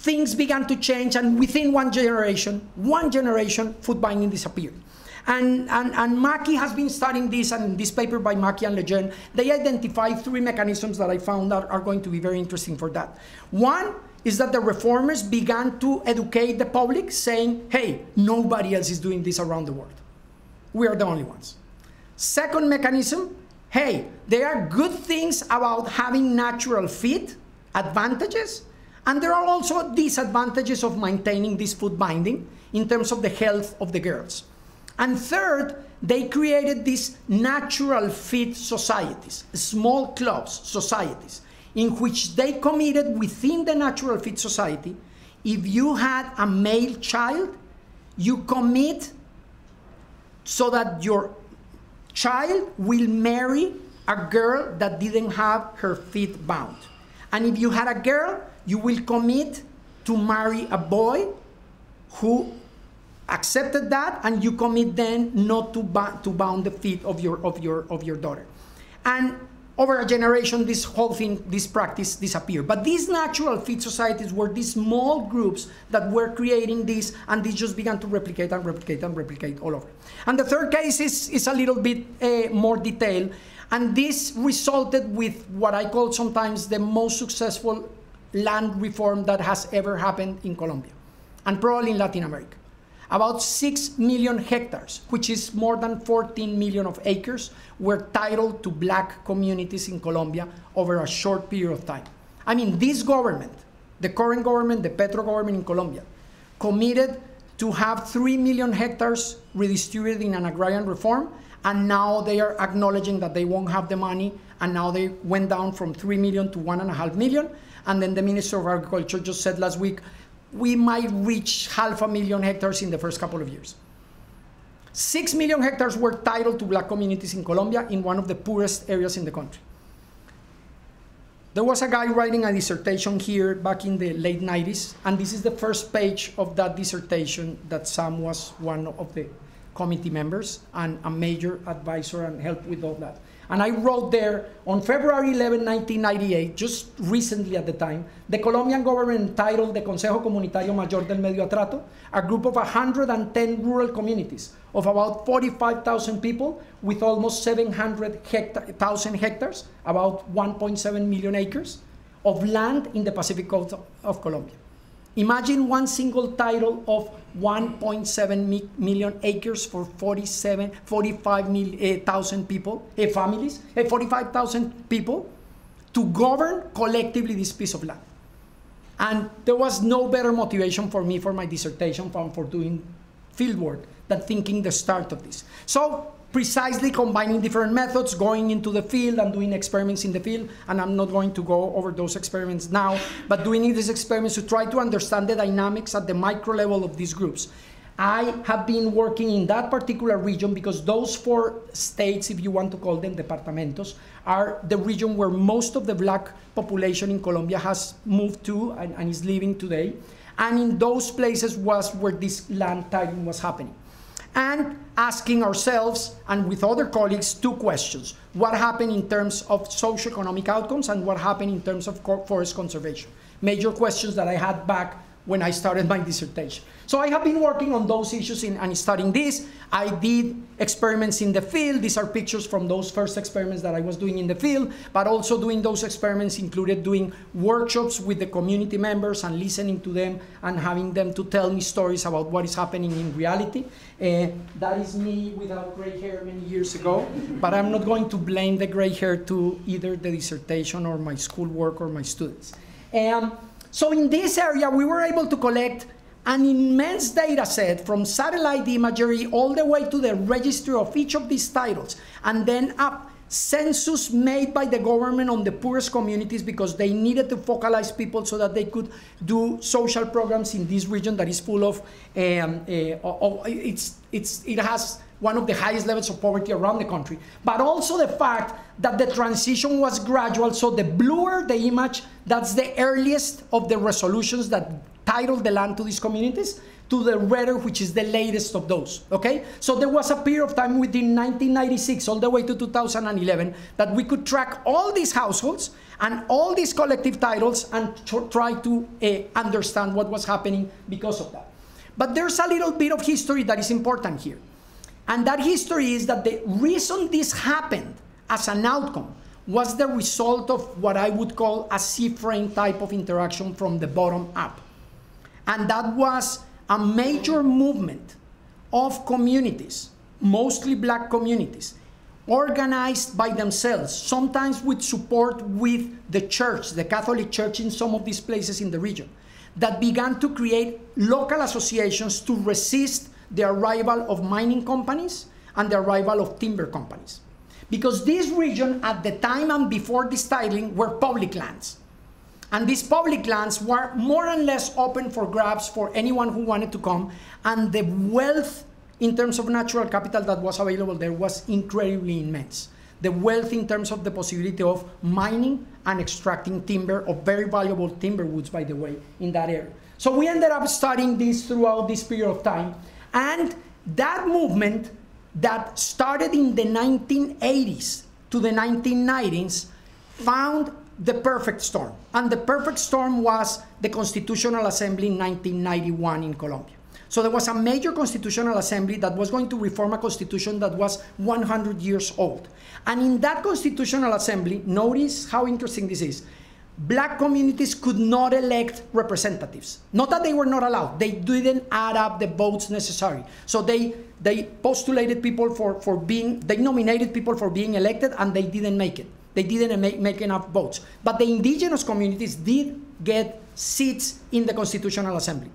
things began to change, and within one generation, one generation, foot binding disappeared. And, and, and Mackie has been studying this, and this paper by Mackie and LeJeune, they identified three mechanisms that I found that are going to be very interesting for that. One is that the reformers began to educate the public, saying, hey, nobody else is doing this around the world. We are the only ones. Second mechanism, hey, there are good things about having natural feed, advantages, and there are also disadvantages of maintaining this foot binding in terms of the health of the girls. And third, they created these natural feed societies, small clubs, societies, in which they committed within the natural feed society, if you had a male child, you commit so that your child will marry a girl that didn't have her feet bound. And if you had a girl, you will commit to marry a boy who accepted that and you commit then not to, to bound the feet of your, of, your, of your daughter. And over a generation, this whole thing, this practice disappeared. But these natural feed societies were these small groups that were creating this, and this just began to replicate and replicate and replicate all over. And the third case is, is a little bit uh, more detailed, and this resulted with what I call sometimes the most successful land reform that has ever happened in Colombia, and probably in Latin America about 6 million hectares, which is more than 14 million of acres, were titled to black communities in Colombia over a short period of time. I mean, this government, the current government, the Petro government in Colombia, committed to have 3 million hectares redistributed in an agrarian reform, and now they are acknowledging that they won't have the money, and now they went down from 3 million to 1.5 million. And then the Minister of Agriculture just said last week we might reach half a million hectares in the first couple of years. Six million hectares were titled to black communities in Colombia in one of the poorest areas in the country. There was a guy writing a dissertation here back in the late 90s, and this is the first page of that dissertation that Sam was one of the committee members and a major advisor and helped with all that. And I wrote there on February 11, 1998, just recently at the time, the Colombian government entitled the Consejo Comunitario Mayor del Medio Atrato, a group of 110 rural communities of about 45,000 people with almost 700,000 hectares, about 1.7 million acres of land in the Pacific coast of Colombia. Imagine one single title of 1.7 million acres for 47, 45,000 people, uh, families, uh, 45,000 people to govern collectively this piece of land. And there was no better motivation for me for my dissertation for, for doing fieldwork than thinking the start of this. So precisely combining different methods, going into the field and doing experiments in the field. And I'm not going to go over those experiments now, but doing these experiments to try to understand the dynamics at the micro level of these groups. I have been working in that particular region because those four states, if you want to call them departamentos, are the region where most of the black population in Colombia has moved to and, and is living today. And in those places was where this land titling was happening and asking ourselves and with other colleagues two questions. What happened in terms of socioeconomic outcomes and what happened in terms of forest conservation? Major questions that I had back when I started my dissertation. So I have been working on those issues in, and studying this. I did experiments in the field. These are pictures from those first experiments that I was doing in the field, but also doing those experiments included doing workshops with the community members and listening to them and having them to tell me stories about what is happening in reality. Uh, that is me without gray hair many years ago, but I'm not going to blame the gray hair to either the dissertation or my schoolwork or my students. Um, so in this area, we were able to collect an immense data set from satellite imagery all the way to the registry of each of these titles, and then a census made by the government on the poorest communities because they needed to focalize people so that they could do social programs in this region that is full of, um, uh, it's, it's, it has one of the highest levels of poverty around the country, but also the fact that the transition was gradual. So the bluer the image, that's the earliest of the resolutions that titled the land to these communities, to the redder, which is the latest of those. Okay? So there was a period of time within 1996 all the way to 2011 that we could track all these households and all these collective titles and try to uh, understand what was happening because of that. But there's a little bit of history that is important here. And that history is that the reason this happened as an outcome was the result of what I would call a C-frame type of interaction from the bottom up. And that was a major movement of communities, mostly black communities, organized by themselves, sometimes with support with the church, the Catholic Church in some of these places in the region, that began to create local associations to resist the arrival of mining companies and the arrival of timber companies. Because this region at the time and before this titling were public lands. And these public lands were more or less open for grabs for anyone who wanted to come. And the wealth in terms of natural capital that was available there was incredibly immense. The wealth in terms of the possibility of mining and extracting timber, of very valuable timber woods, by the way, in that area. So we ended up studying this throughout this period of time. And that movement that started in the 1980s to the 1990s found the perfect storm. And the perfect storm was the Constitutional Assembly in 1991 in Colombia. So there was a major constitutional assembly that was going to reform a constitution that was 100 years old. And in that constitutional assembly, notice how interesting this is black communities could not elect representatives. Not that they were not allowed, they didn't add up the votes necessary. So they, they postulated people for, for being, they nominated people for being elected and they didn't make it. They didn't make, make enough votes. But the indigenous communities did get seats in the Constitutional Assembly.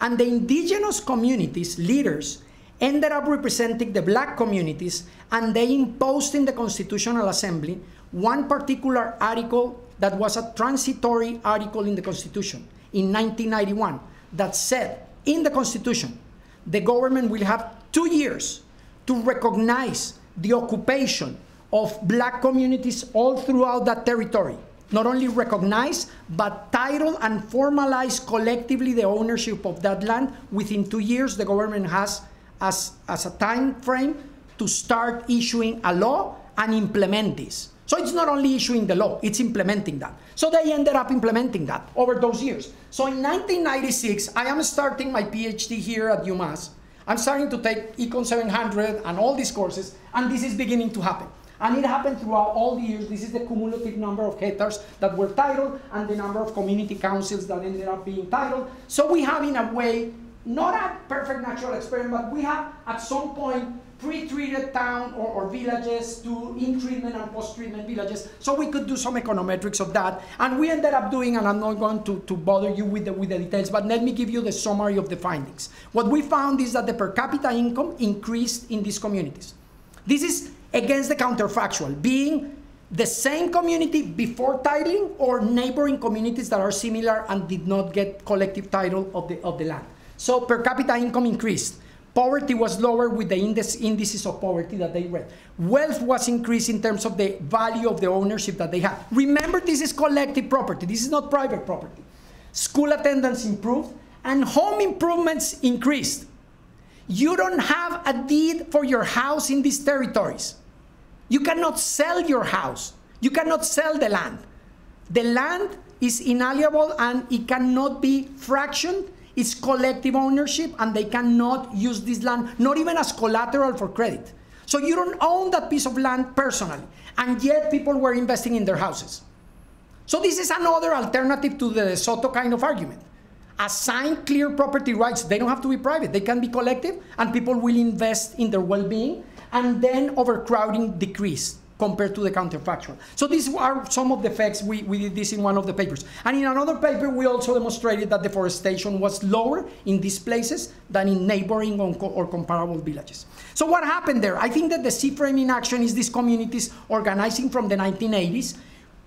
And the indigenous communities, leaders, ended up representing the black communities and they imposed in the Constitutional Assembly one particular article that was a transitory article in the Constitution in 1991 that said in the Constitution the government will have two years to recognize the occupation of black communities all throughout that territory. Not only recognize, but title and formalize collectively the ownership of that land. Within two years, the government has as, as a time frame to start issuing a law and implement this. So it's not only issuing the law, it's implementing that. So they ended up implementing that over those years. So in 1996, I am starting my PhD here at UMass. I'm starting to take Econ 700 and all these courses, and this is beginning to happen. And it happened throughout all the years. This is the cumulative number of hectares that were titled and the number of community councils that ended up being titled. So we have, in a way, not a perfect natural experiment, but we have at some point pre-treated town or, or, villages to in-treatment and post-treatment villages. So we could do some econometrics of that. And we ended up doing, and I'm not going to, to bother you with the, with the details, but let me give you the summary of the findings. What we found is that the per capita income increased in these communities. This is against the counterfactual, being the same community before titling or neighboring communities that are similar and did not get collective title of the, of the land. So per capita income increased. Poverty was lower with the index, indices of poverty that they read. Wealth was increased in terms of the value of the ownership that they had. Remember, this is collective property. This is not private property. School attendance improved and home improvements increased. You don't have a deed for your house in these territories. You cannot sell your house. You cannot sell the land. The land is inalienable and it cannot be fractioned it's collective ownership, and they cannot use this land, not even as collateral for credit. So you don't own that piece of land personally, and yet people were investing in their houses. So this is another alternative to de Soto kind of argument. Assign clear property rights. They don't have to be private. They can be collective, and people will invest in their well-being, and then overcrowding decrease compared to the counterfactual. So these are some of the facts. We, we did this in one of the papers. And in another paper, we also demonstrated that deforestation was lower in these places than in neighboring or comparable villages. So what happened there? I think that the C-frame in action is these communities organizing from the 1980s,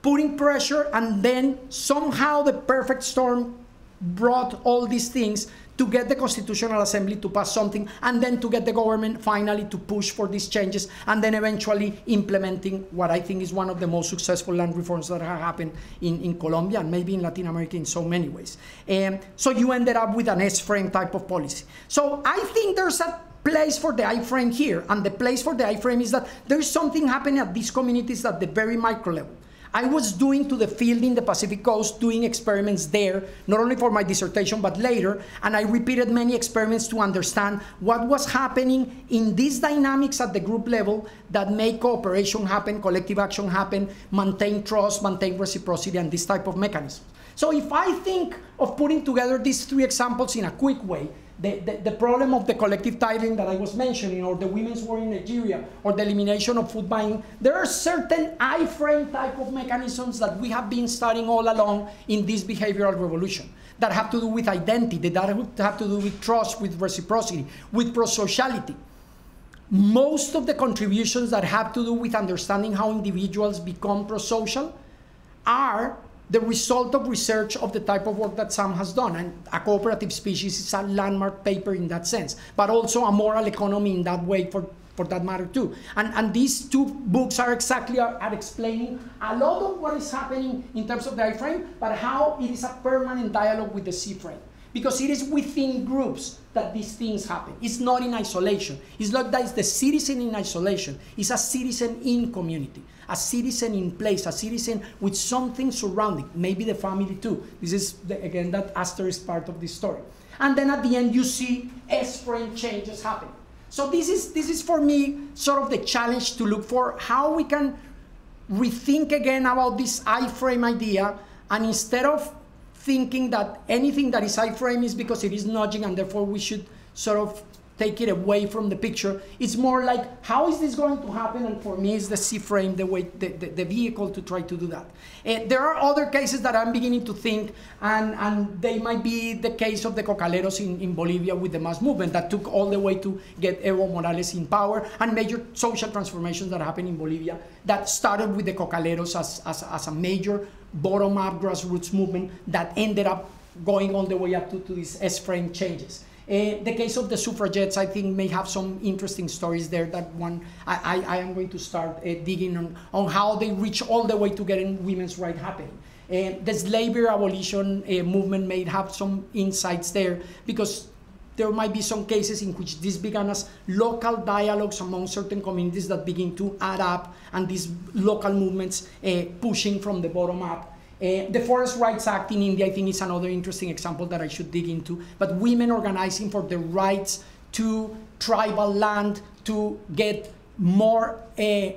putting pressure, and then somehow the perfect storm brought all these things to get the Constitutional Assembly to pass something, and then to get the government finally to push for these changes, and then eventually implementing what I think is one of the most successful land reforms that have happened in, in Colombia and maybe in Latin America in so many ways. Um, so you ended up with an S-frame type of policy. So I think there's a place for the I-frame here, and the place for the I-frame is that there's something happening at these communities at the very micro level. I was doing to the field in the Pacific Coast, doing experiments there, not only for my dissertation, but later, and I repeated many experiments to understand what was happening in these dynamics at the group level that make cooperation happen, collective action happen, maintain trust, maintain reciprocity, and this type of mechanisms. So if I think of putting together these three examples in a quick way, the, the, the, problem of the collective titling that I was mentioning, or the women's war in Nigeria, or the elimination of foot binding, there are certain I-frame type of mechanisms that we have been studying all along in this behavioral revolution that have to do with identity, that have to do with trust, with reciprocity, with prosociality. Most of the contributions that have to do with understanding how individuals become prosocial are the result of research of the type of work that Sam has done. And a cooperative species is a landmark paper in that sense, but also a moral economy in that way for, for that matter too. And, and these two books are exactly are, are explaining a lot of what is happening in terms of the I-frame, but how it is a permanent dialogue with the C frame. Because it is within groups that these things happen. It's not in isolation. It's not that it's the citizen in isolation. It's a citizen in community a citizen in place, a citizen with something surrounding, maybe the family too. This is, the, again, that asterisk part of this story. And then at the end, you see S-frame changes happening. So this is, this is for me sort of the challenge to look for how we can rethink again about this I-frame idea, and instead of thinking that anything that is I-frame is because it is nudging and therefore we should sort of take it away from the picture. It's more like, how is this going to happen? And for me, it's the C-frame, the, way, the, the, the, vehicle to try to do that. Uh, there are other cases that I'm beginning to think, and, and they might be the case of the Cocaleros in, in Bolivia with the mass movement that took all the way to get Evo Morales in power, and major social transformations that happened in Bolivia that started with the Cocaleros as, as, as a major bottom-up grassroots movement that ended up going all the way up to, to these S-frame changes. Uh, the case of the suffragettes, I think, may have some interesting stories there that one I, I, I am going to start uh, digging on, on how they reach all the way to getting women's rights happening. Uh, the slavery abolition uh, movement may have some insights there because there might be some cases in which this began as local dialogues among certain communities that begin to add up and these local movements uh, pushing from the bottom up uh, the Forest Rights Act in India, I think, is another interesting example that I should dig into. But women organizing for the rights to tribal land to get more uh,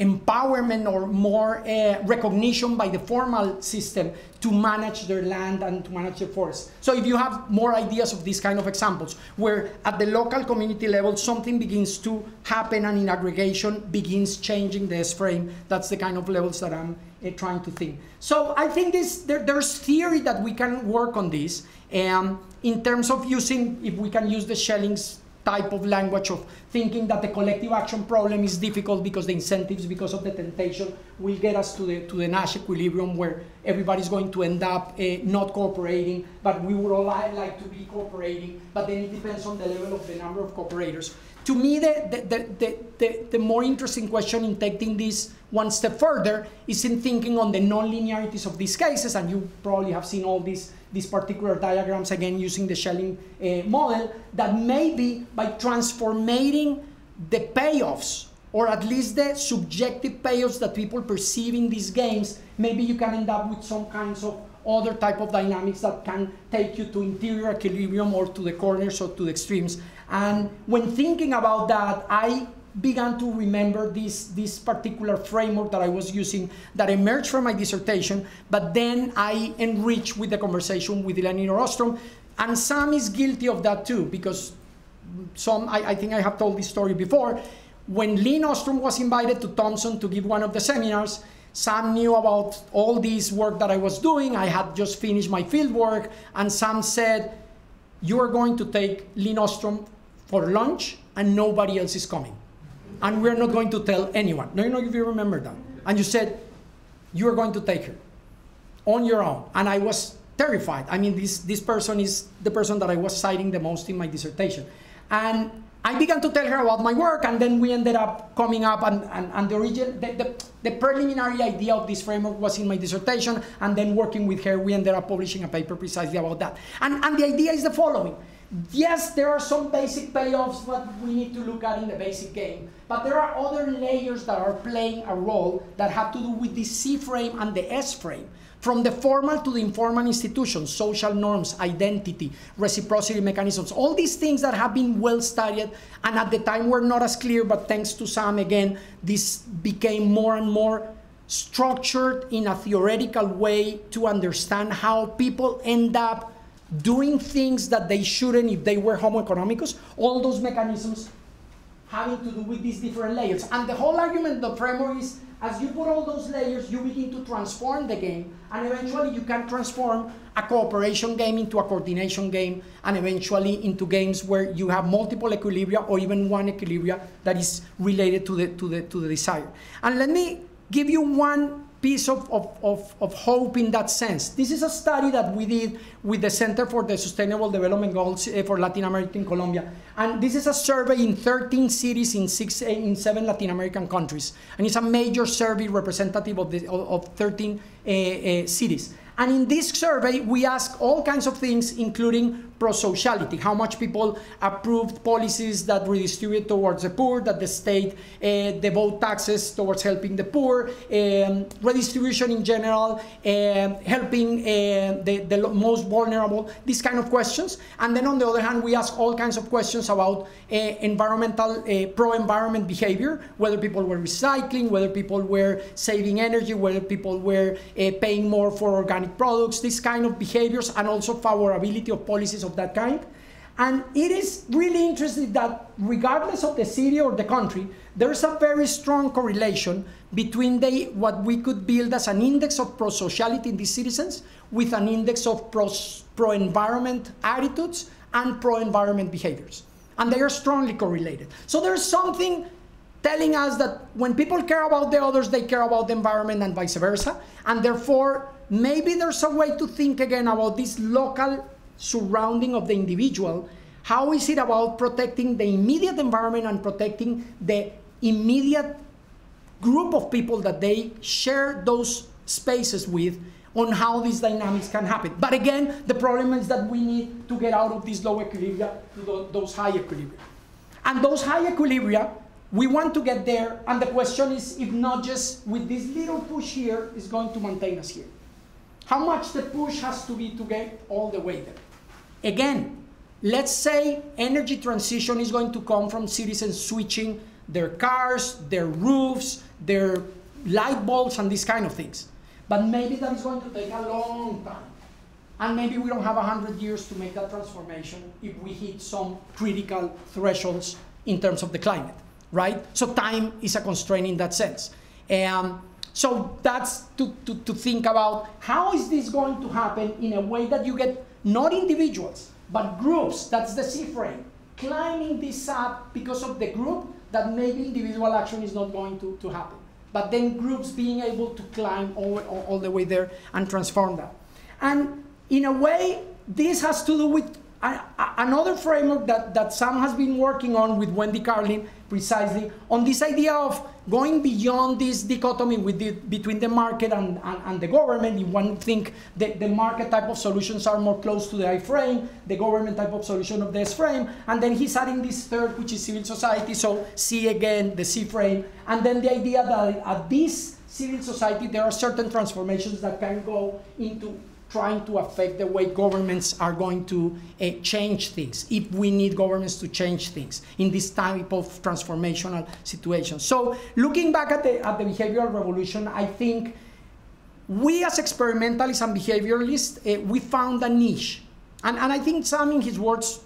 empowerment or more uh, recognition by the formal system to manage their land and to manage their forests. So if you have more ideas of these kind of examples, where at the local community level something begins to happen and in aggregation begins changing the S-frame, that's the kind of levels that I'm uh, trying to think. So I think this, there, there's theory that we can work on this um, in terms of using, if we can use the Schelling's type of language of thinking that the collective action problem is difficult because the incentives, because of the temptation, will get us to the, to the Nash equilibrium where everybody's going to end up uh, not cooperating, but we would all like to be cooperating, but then it depends on the level of the number of cooperators. To me, the, the, the, the, the more interesting question in taking this one step further is in thinking on the non-linearities of these cases, and you probably have seen all these these particular diagrams, again using the Schelling uh, model, that maybe by transforming the payoffs, or at least the subjective payoffs that people perceive in these games, maybe you can end up with some kinds of other type of dynamics that can take you to interior equilibrium or to the corners or to the extremes. And when thinking about that, I began to remember this, this particular framework that I was using that emerged from my dissertation, but then I enriched with the conversation with Elinor Ostrom, and Sam is guilty of that too, because some, I, I think I have told this story before, when Lin Ostrom was invited to Thompson to give one of the seminars, Sam knew about all this work that I was doing. I had just finished my field work, and Sam said, you are going to take Lin Ostrom for lunch, and nobody else is coming and we're not going to tell anyone. No, you know if you remember that. And you said, you are going to take her on your own. And I was terrified. I mean, this, this person is the person that I was citing the most in my dissertation. And I began to tell her about my work, and then we ended up coming up, and, and, and the, origin, the, the, the, preliminary idea of this framework was in my dissertation, and then working with her, we ended up publishing a paper precisely about that. And, and the idea is the following. Yes, there are some basic payoffs that we need to look at in the basic game, but there are other layers that are playing a role that have to do with the C frame and the S frame. From the formal to the informal institutions, social norms, identity, reciprocity mechanisms, all these things that have been well studied and at the time were not as clear, but thanks to Sam, again, this became more and more structured in a theoretical way to understand how people end up doing things that they shouldn't if they were homo economicus. All those mechanisms having to do with these different layers. And the whole argument the framework is as you put all those layers, you begin to transform the game, and eventually you can transform a cooperation game into a coordination game, and eventually into games where you have multiple equilibria or even one equilibria that is related to the, to the, to the desire. And let me give you one piece of, of, of, of, hope in that sense. This is a study that we did with the Center for the Sustainable Development Goals uh, for Latin America in Colombia. And this is a survey in 13 cities in, six, eh, in seven Latin American countries. And it's a major survey representative of, the, of 13 uh, uh, cities. And in this survey, we ask all kinds of things, including pro-sociality, how much people approved policies that redistribute towards the poor, that the state uh, devote taxes towards helping the poor, um, redistribution in general, uh, helping uh, the, the most vulnerable, these kind of questions. And then on the other hand, we ask all kinds of questions about uh, environmental, pro-environment behavior, whether people were recycling, whether people were saving energy, whether people were paying more for organic products, these kind of behaviors, and also favorability of policies of that kind. And it is really interesting that regardless of the city or the country, there's a very strong correlation between the, what we could build as an index of pro-sociality in these citizens with an index of pro-environment attitudes and pro-environment behaviors. And they are strongly correlated. So there's something telling us that when people care about the others, they care about the environment and vice versa. And therefore, maybe there's a way to think again about this local surrounding of the individual, how is it about protecting the immediate environment and protecting the immediate group of people that they share those spaces with on how these dynamics can happen. But again, the problem is that we need to get out of these low equilibria to those high equilibria. And those high equilibria, we want to get there, and the question is if not just with this little push here is going to maintain us here. How much the push has to be to get all the way there. Again, let's say energy transition is going to come from citizens switching their cars, their roofs, their light bulbs, and these kind of things. But maybe that is going to take a long time. And maybe we don't have 100 years to make that transformation if we hit some critical thresholds in terms of the climate, right? So time is a constraint in that sense. Um, so that's to, to, to think about how is this going to happen in a way that you get not individuals, but groups, that's the C frame, climbing this up because of the group that maybe individual action is not going to, to happen. But then groups being able to climb all, all, all the way there and transform that. And in a way, this has to do with another framework that, that Sam has been working on with Wendy Carlin precisely on this idea of going beyond this dichotomy the, between the market and, and, and, the government. You one think the, the market type of solutions are more close to the I frame, the government type of solution of the S frame, and then he's adding this third, which is civil society, so C again, the C frame, and then the idea that at this civil society there are certain transformations that can go into trying to affect the way governments are going to uh, change things, if we need governments to change things in this type of transformational situation. So looking back at the, at the behavioral revolution, I think we as experimentalists and behavioralists, uh, we found a niche. And, and I think Sam, in his words,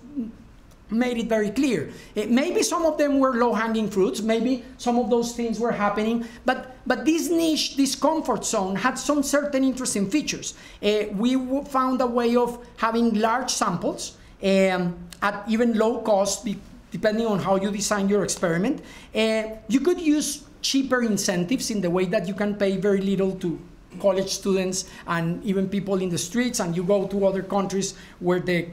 made it very clear. It, maybe some of them were low-hanging fruits, maybe some of those things were happening, but, but this niche, this comfort zone, had some certain interesting features. Uh, we found a way of having large samples um, at even low cost, depending on how you design your experiment. Uh, you could use cheaper incentives in the way that you can pay very little to college students and even people in the streets, and you go to other countries where the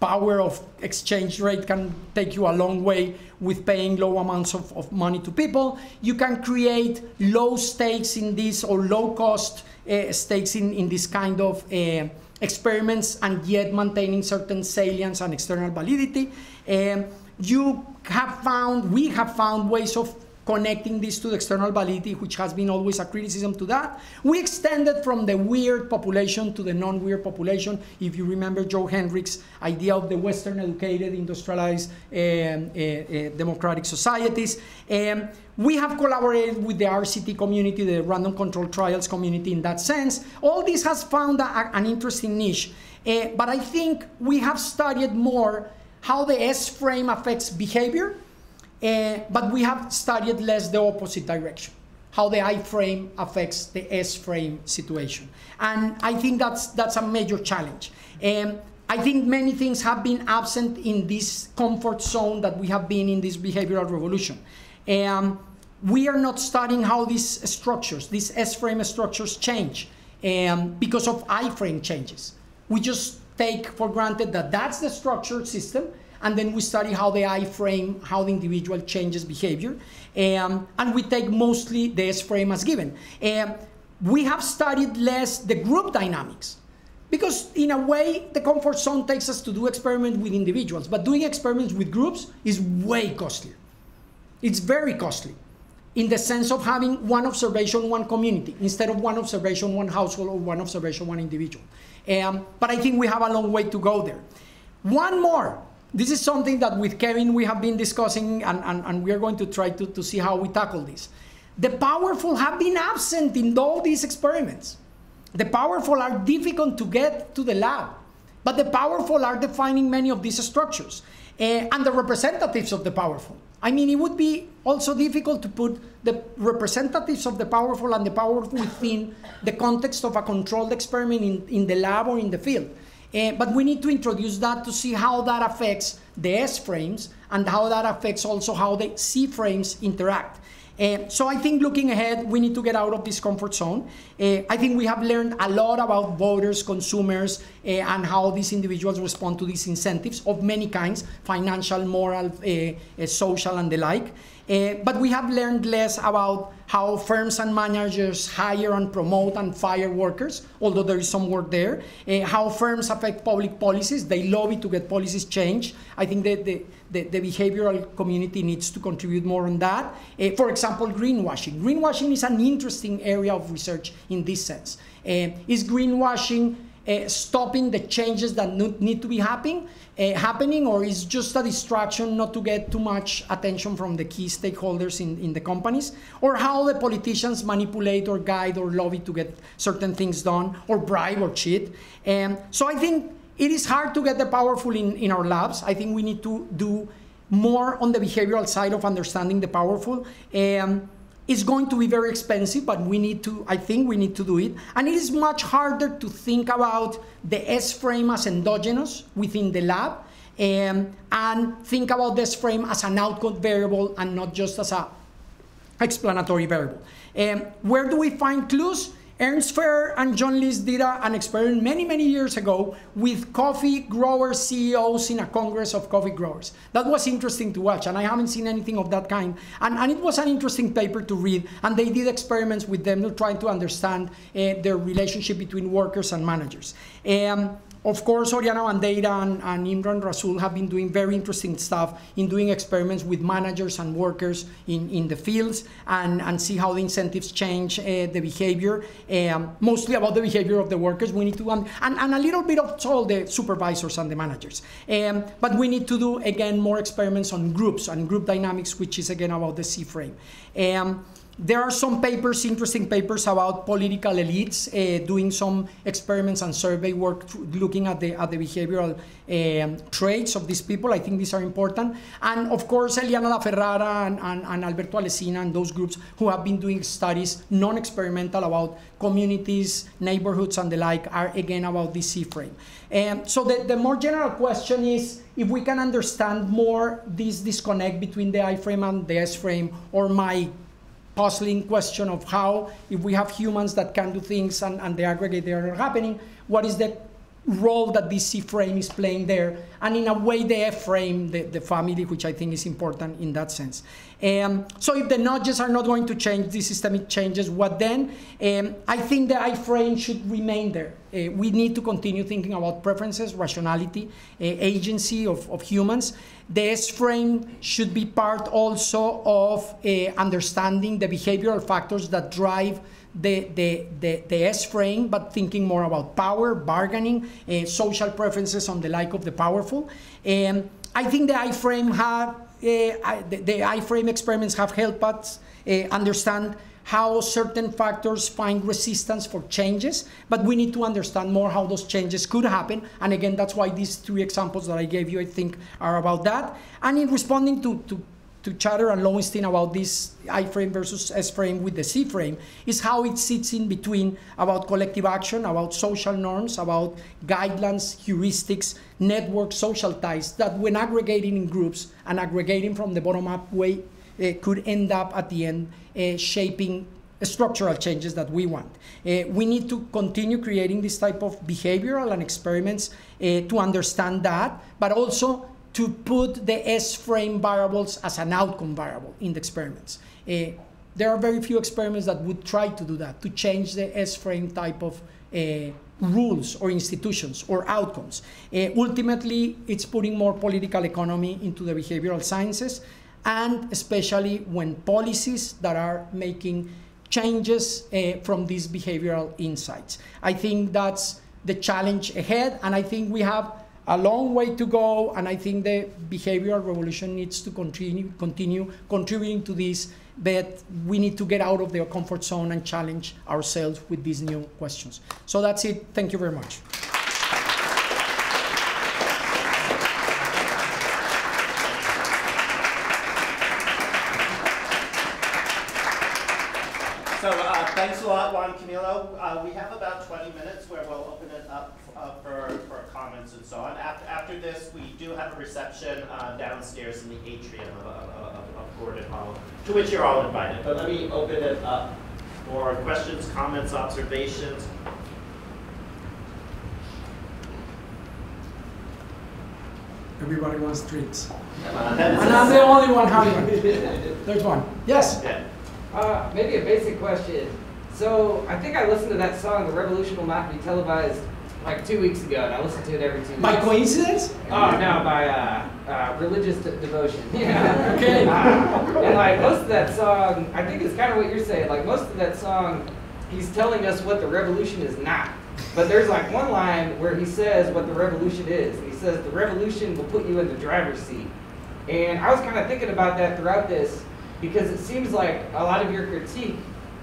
power of exchange rate can take you a long way with paying low amounts of, of money to people. You can create low stakes in this or low cost uh, stakes in, in this kind of uh, experiments and yet maintaining certain salience and external validity. Um, you have found, we have found ways of connecting this to the external validity, which has been always a criticism to that. We extended from the weird population to the non-weird population. If you remember Joe Henrich's idea of the Western educated, industrialized um, uh, uh, democratic societies. Um, we have collaborated with the RCT community, the random control trials community in that sense. All this has found a, an interesting niche. Uh, but I think we have studied more how the S frame affects behavior uh, but we have studied less the opposite direction, how the I frame affects the S frame situation. And I think that's, that's a major challenge. Um, I think many things have been absent in this comfort zone that we have been in this behavioral revolution. Um, we are not studying how these structures, these S-frame structures change um, because of I-frame changes. We just take for granted that that's the structured system and then we study how the I frame, how the individual changes behavior, um, and we take mostly the S frame as given. Um, we have studied less the group dynamics because in a way the comfort zone takes us to do experiments with individuals but doing experiments with groups is way costly it's very costly in the sense of having one observation one community instead of one observation one household or one observation one individual. Um, but i think we have a long way to go there. One more this is something that with Kevin we have been discussing and, and, and we are going to try to, to see how we tackle this. The powerful have been absent in all these experiments. The powerful are difficult to get to the lab, but the powerful are defining many of these structures uh, and the representatives of the powerful. I mean, it would be also difficult to put the representatives of the powerful and the powerful within the context of a controlled experiment in, in the lab or in the field. Uh, but we need to introduce that to see how that affects the S frames and how that affects also how the C frames interact. Uh, so I think looking ahead, we need to get out of this comfort zone. Uh, I think we have learned a lot about voters, consumers, uh, and how these individuals respond to these incentives of many kinds, financial, moral, social, and the like. Uh, but we have learned less about how firms and managers hire and promote and fire workers, although there is some work there. Uh, how firms affect public policies. They lobby to get policies changed. I think that the, the, the behavioral community needs to contribute more on that. Uh, for example, greenwashing. Greenwashing is an interesting area of research in this sense. Is greenwashing uh, stopping the changes that need to be happening, uh, happening, or is just a distraction not to get too much attention from the key stakeholders in, in the companies, or how the politicians manipulate or guide or lobby to get certain things done, or bribe or cheat. Um, so I think it is hard to get the powerful in, in our labs. I think we need to do more on the behavioral side of understanding the powerful. Um, it's going to be very expensive, but we need to, I think we need to do it. And it is much harder to think about the S-frame as endogenous within the lab um, and think about this frame as an output variable and not just as a explanatory variable. Um, where do we find clues? Ernst Fehr and John List did an experiment many, many years ago with coffee grower CEOs in a congress of coffee growers. That was interesting to watch, and I haven't seen anything of that kind. And, and it was an interesting paper to read, and they did experiments with them trying to understand uh, the relationship between workers and managers. Um, of course, Oriana Bandiera and, and, Imran Rasul have been doing very interesting stuff in doing experiments with managers and workers in, in the fields and, and see how the incentives change uh, the behavior, um, mostly about the behavior of the workers. We need to, and, and a little bit of all the supervisors and the managers. Um, but we need to do, again, more experiments on groups and group dynamics, which is, again, about the C frame. Um, there are some papers, interesting papers about political elites uh, doing some experiments and survey work looking at the, at the behavioral um, traits of these people. I think these are important. And of course, Eliana La Ferrara and, and, and Alberto Alesina and those groups who have been doing studies, non-experimental, about communities, neighborhoods, and the like, are again about this C-frame. Um, so the, the more general question is if we can understand more this disconnect between the I-frame and the S-frame, or my puzzling question of how, if we have humans that can do things and, and they aggregate they are happening, what is the role that this C frame is playing there, and in a way the F frame, the, the family, which I think is important in that sense. Um, so if the nudges are not going to change, the systemic changes, what then? Um, I think the I frame should remain there. Uh, we need to continue thinking about preferences, rationality, uh, agency of, of humans. The S frame should be part also of uh, understanding the behavioral factors that drive the, the, the, the S frame, but thinking more about power, bargaining, uh, social preferences on the like of the powerful. Um, I think the I frame have, uh, the, the I frame experiments have helped us uh, understand how certain factors find resistance for changes, but we need to understand more how those changes could happen. And again, that's why these three examples that I gave you, I think, are about that. And in responding to, to to Chater and Loewenstein about this I-frame versus S-frame with the C-frame is how it sits in between about collective action, about social norms, about guidelines, heuristics, network, social ties that when aggregating in groups and aggregating from the bottom-up way uh, could end up at the end uh, shaping structural changes that we want. Uh, we need to continue creating this type of behavioral and experiments to understand that, but also to put the S-frame variables as an outcome variable in the experiments. Uh, there are very few experiments that would try to do that, to change the S-frame type of uh, rules or institutions or outcomes. Uh, ultimately, it's putting more political economy into the behavioral sciences, and especially when policies that are making changes uh, from these behavioral insights. I think that's the challenge ahead, and I think we have a long way to go, and I think the behavioral revolution needs to continue, continue contributing to this, but we need to get out of their comfort zone and challenge ourselves with these new questions. So that's it. Thank you very much. Thanks a lot, Juan Camilo. Uh, we have about 20 minutes where we'll open it up uh, for, for comments and so on. After, after this, we do have a reception uh, downstairs in the atrium of, of, of, of Gordon Hall, to which you're all invited. But let me open it up for questions, comments, observations. Everybody wants drinks. Uh, And I'm the only one having one. There's one. Yes? yeah. Uh, maybe a basic question. So I think I listened to that song, "The Revolution Will Not Be Televised," like two weeks ago, and I listen to it every two weeks. By coincidence? Oh no, by uh, uh, religious de- devotion. Yeah. Okay. Uh, and like most of that song, I think it's kind of what you're saying. Like most of that song, he's telling us what the revolution is not. But there's like one line where he says what the revolution is. And he says the revolution will put you in the driver's seat. And I was kind of thinking about that throughout this because it seems like a lot of your critique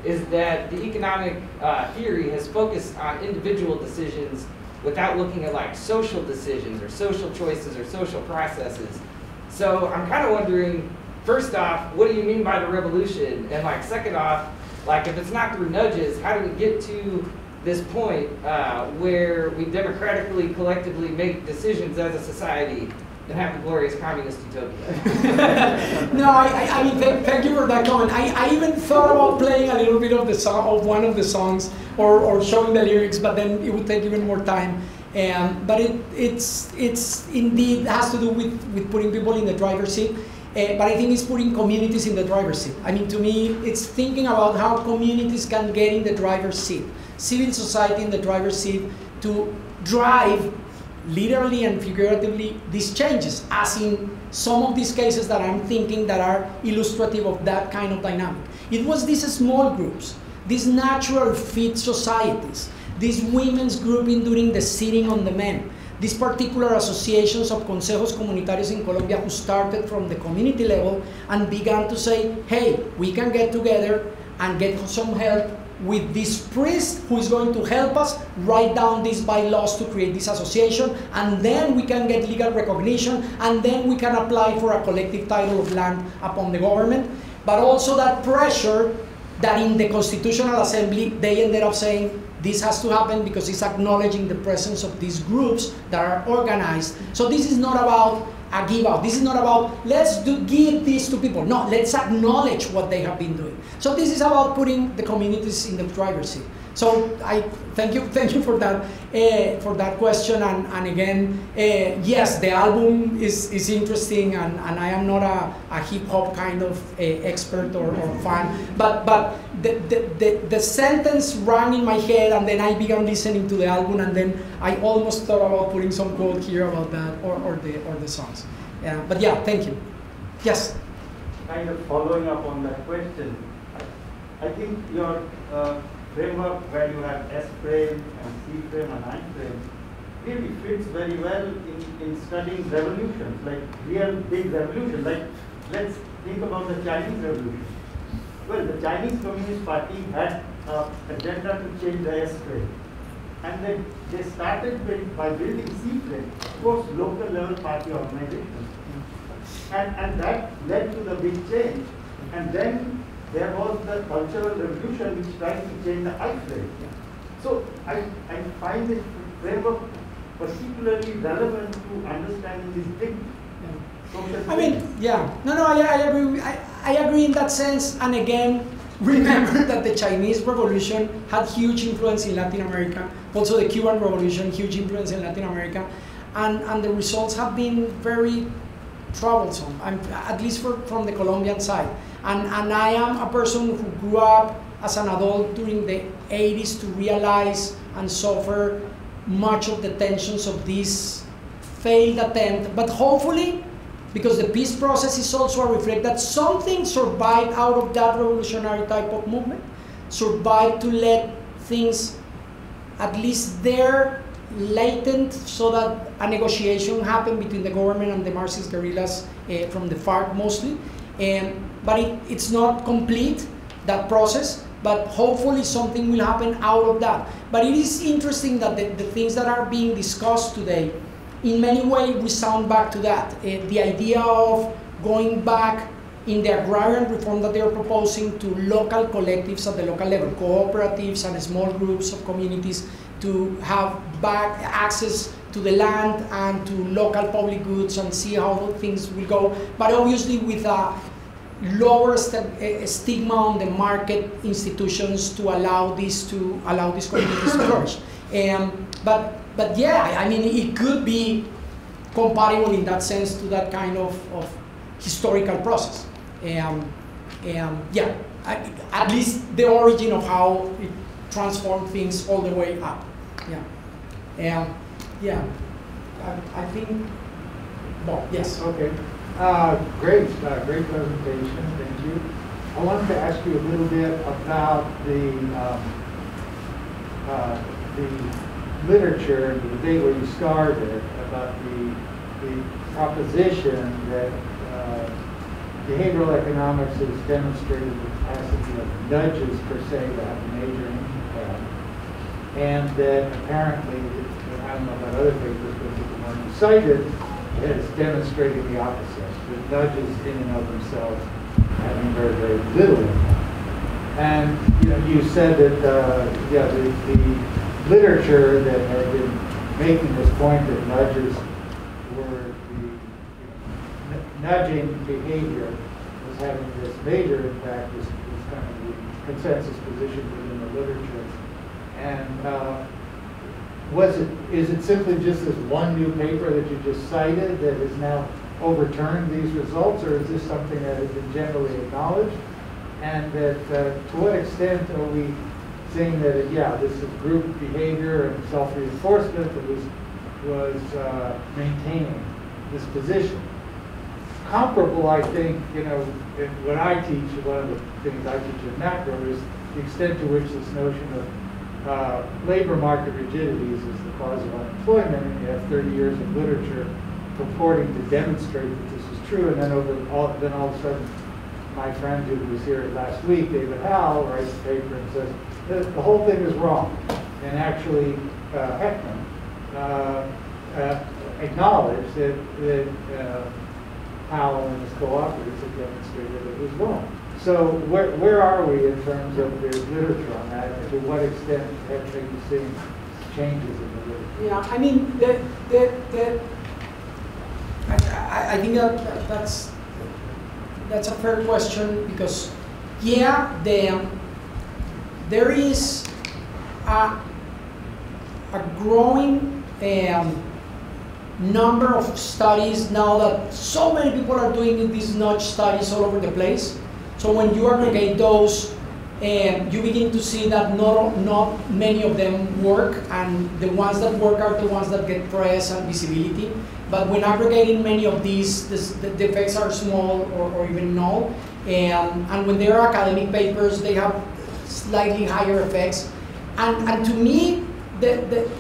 is that the economic uh, theory has focused on individual decisions without looking at like social decisions or social choices or social processes. So I'm kind of wondering, first off, what do you mean by the revolution? And like second off, like if it's not through nudges, how do we get to this point uh, where we democratically, collectively make decisions as a society have the glorious communist utopia? No, I, I, mean, thank, thank you for that comment. I, I even thought about playing a little bit of the song, of one of the songs, or, or showing the lyrics, but then it would take even more time. Um, but it, it's, it's indeed has to do with, with putting people in the driver's seat. Uh, but I think it's putting communities in the driver's seat. I mean, to me, it's thinking about how communities can get in the driver's seat, civil society in the driver's seat to drive literally and figuratively these changes, as in some of these cases that I'm thinking that are illustrative of that kind of dynamic. It was these small groups, these natural fit societies, these women's grouping during the sitting on the men, these particular associations of consejos comunitarios in Colombia who started from the community level and began to say, hey, we can get together and get some help with this priest who is going to help us write down these bylaws to create this association and then we can get legal recognition and then we can apply for a collective title of land upon the government. But also that pressure that in the constitutional assembly they ended up saying this has to happen because it's acknowledging the presence of these groups that are organized. So this is not about a give out. This is not about let's do give this to people. No, let's acknowledge what they have been doing. So this is about putting the communities in the driver's seat. So I thank you, thank you for that uh, for that question. And, and again, uh, yes, the album is, is interesting, and, and I am not a, a hip hop kind of uh, expert or, or fan, but but the, the, the, the sentence rang in my head, and then I began listening to the album, and then I almost thought about putting some quote here about that or, or the or the songs. But yeah, thank you. Yes. Kind of following up on that question, I, I think your uh, framework where you have S frame and C frame and I frame really fits very well in, in studying revolutions, like real big revolutions. Like let's think about the Chinese revolution. Well, the Chinese Communist Party had an agenda to change the S frame. And then they started with, by building C frame, of course, local level party organizations. And, and that led to the big change. And then there was the cultural revolution which tried to change the I frame. So I, I find this framework particularly relevant to understanding this big social I mean, yeah, no, no, I, I agree. I, I agree in that sense. And again, remember that the Chinese Revolution had huge influence in Latin America. Also, the Cuban Revolution, huge influence in Latin America, and and the results have been very troublesome. At least for, from the Colombian side. And and I am a person who grew up as an adult during the 80s to realize and suffer much of the tensions of this failed attempt. But hopefully, because the peace process is also a reflect that something survived out of that revolutionary type of movement, survived to let things at least there latent so that a negotiation happened between the government and the Marxist guerrillas uh, from the FARC mostly. And, but it, it's not complete, that process, but hopefully something will happen out of that. But it is interesting that the, the things that are being discussed today, in many ways, we sound back to that. Uh, the idea of going back in the agrarian reform that they are proposing to local collectives at the local level, cooperatives and small groups of communities to have back access to the land and to local public goods and see how things will go. But obviously with a lower st stigma on the market institutions to allow this to allow these communities to flourish. Um, but but yeah, I mean it could be compatible in that sense to that kind of, of historical process. Um, um, yeah, I, at least the origin of how it transformed things all the way up. Yeah, um, yeah. I, I think. Well, yes. Okay. Uh, great, uh, great presentation. Thank you. I wanted to ask you a little bit about the um, uh, the literature and the debate where you started about the the proposition that uh, behavioral economics has demonstrated the capacity of nudges per se to have a major impact, and that apparently, I don't know about other papers, but the one you cited has demonstrated the opposite the nudges in and of themselves having very, very little impact. And you know, you said that uh, yeah, the, the literature that had been making this point that nudges were the you know, nudging behavior was having this major impact was, was kind of the consensus position within the literature. And uh, was it is it simply just this one new paper that you just cited that is now overturn these results, or is this something that has been generally acknowledged? And that uh, to what extent are we saying that, uh, yeah, this is group behavior and self-reinforcement that was, was uh, maintaining this position? Comparable, I think, you know, when I teach, one of the things I teach in macro is the extent to which this notion of uh, labor market rigidities is the cause of unemployment, and you have 30 years of literature purporting to demonstrate that this is true, and then over all, then all of a sudden, my friend who was here last week, David Howell, writes a paper and says the, whole thing is wrong, and actually uh, Heckman uh, uh, acknowledged that, that uh, Howell and his co-authors had demonstrated that it was wrong. So where, where are we in terms of the literature on that, and to what extent have you seen changes in the literature? Yeah, I mean, the, the, the I, I, think that, that that's that's a fair question because yeah, the there is a, a growing um, number of studies now that so many people are doing these nudge studies all over the place. So when you aggregate those, um, you begin to see that not, not many of them work, and the ones that work are the ones that get press and visibility. But when aggregating many of these, this, the, the effects are small or, or even null. And, and when they are academic papers, they have slightly higher effects. And, and to me, the, the,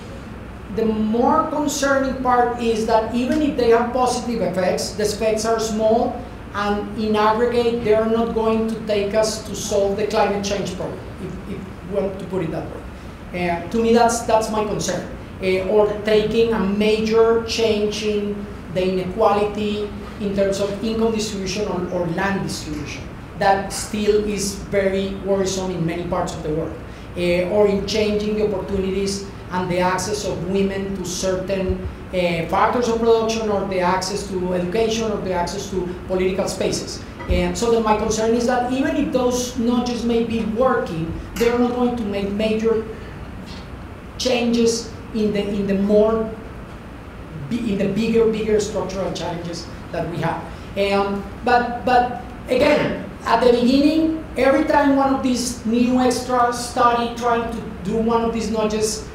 the more concerning part is that even if they have positive effects, the effects are small, and in aggregate, they are not going to take us to solve the climate change problem, if, if we want to put it that way. Uh, to me, that's, that's my concern. Uh, or taking a major change in the inequality in terms of income distribution or, or land distribution. That still is very worrisome in many parts of the world. Uh, or in changing the opportunities and the access of women to certain uh, factors of production or the access to education or the access to political spaces. And so then my concern is that even if those nudges may be working, they're not going to make major changes in the in the more in the bigger bigger structural challenges that we have. And but but again, at the beginning, every time one of these new extra study trying to do one of these nudges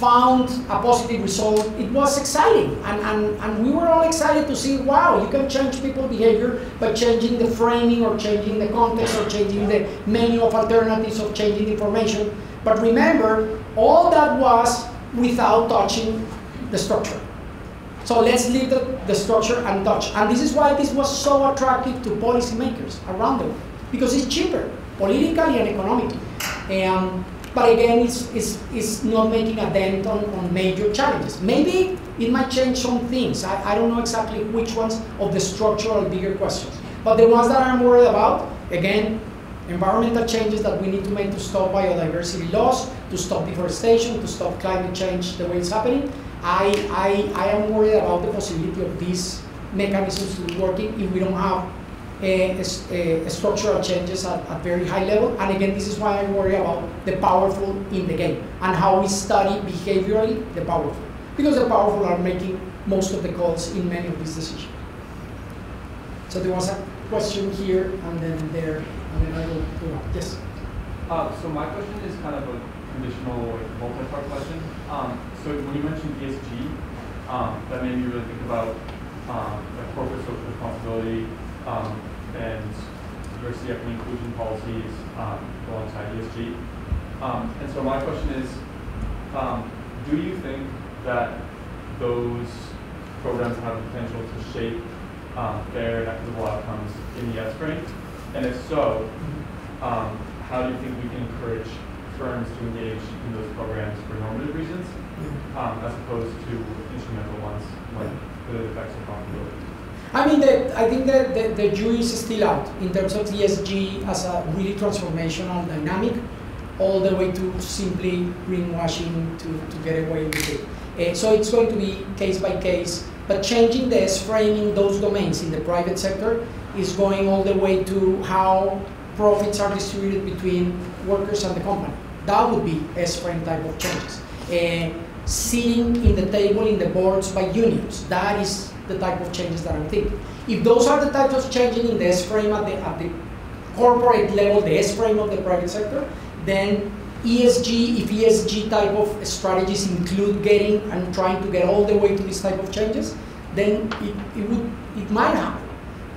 found a positive result, it was exciting. And, and, and we were all excited to see, wow, you can change people's behavior by changing the framing or changing the context or changing the menu of alternatives of changing information. But remember, all that was without touching the structure. So let's leave the, the structure untouched. And this is why this was so attractive to policymakers around the world, because it's cheaper, politically and economically. And, but again, it's, it's, it's not making a dent on, on major challenges. Maybe it might change some things. I, I don't know exactly which ones of the structural bigger questions. But the ones that I'm worried about, again, environmental changes that we need to make to stop biodiversity loss, to stop deforestation, to stop climate change the way it's happening. I, I, I am worried about the possibility of these mechanisms working if we don't have structural changes at, at very high level. And again, this is why I worry about the powerful in the game and how we study behaviorally the powerful. Because the powerful are making most of the calls in many of these decisions. So there was a question here and then there, and then I will go on. Yes? Uh, so my question is kind of a conditional multi-part question. Um, so when you mentioned ESG, um, that made me really think about um, like corporate social responsibility um, and diversity, equity, inclusion policies um, alongside ESG. Um, and so my question is, um, do you think that those programs have the potential to shape um, fair and equitable outcomes in the S frame? And if so, um, how do you think we can encourage firms to engage in those programs for normative reasons, um, as opposed to instrumental ones like the effects of profitability? I mean, the, I think that the, the jury is still out in terms of ESG as a really transformational dynamic, all the way to simply greenwashing to, to get away with it. Uh, so it's going to be case by case, but changing the S-frame in those domains in the private sector is going all the way to how profits are distributed between workers and the company. That would be S-frame type of changes. Uh, sitting in the table in the boards by unions, that is the type of changes that I'm thinking. If those are the types of changing in the S-frame at the, at the corporate level, the S-frame of the private sector, then ESG, if ESG type of strategies include getting and trying to get all the way to these type of changes, then it, it would it might happen,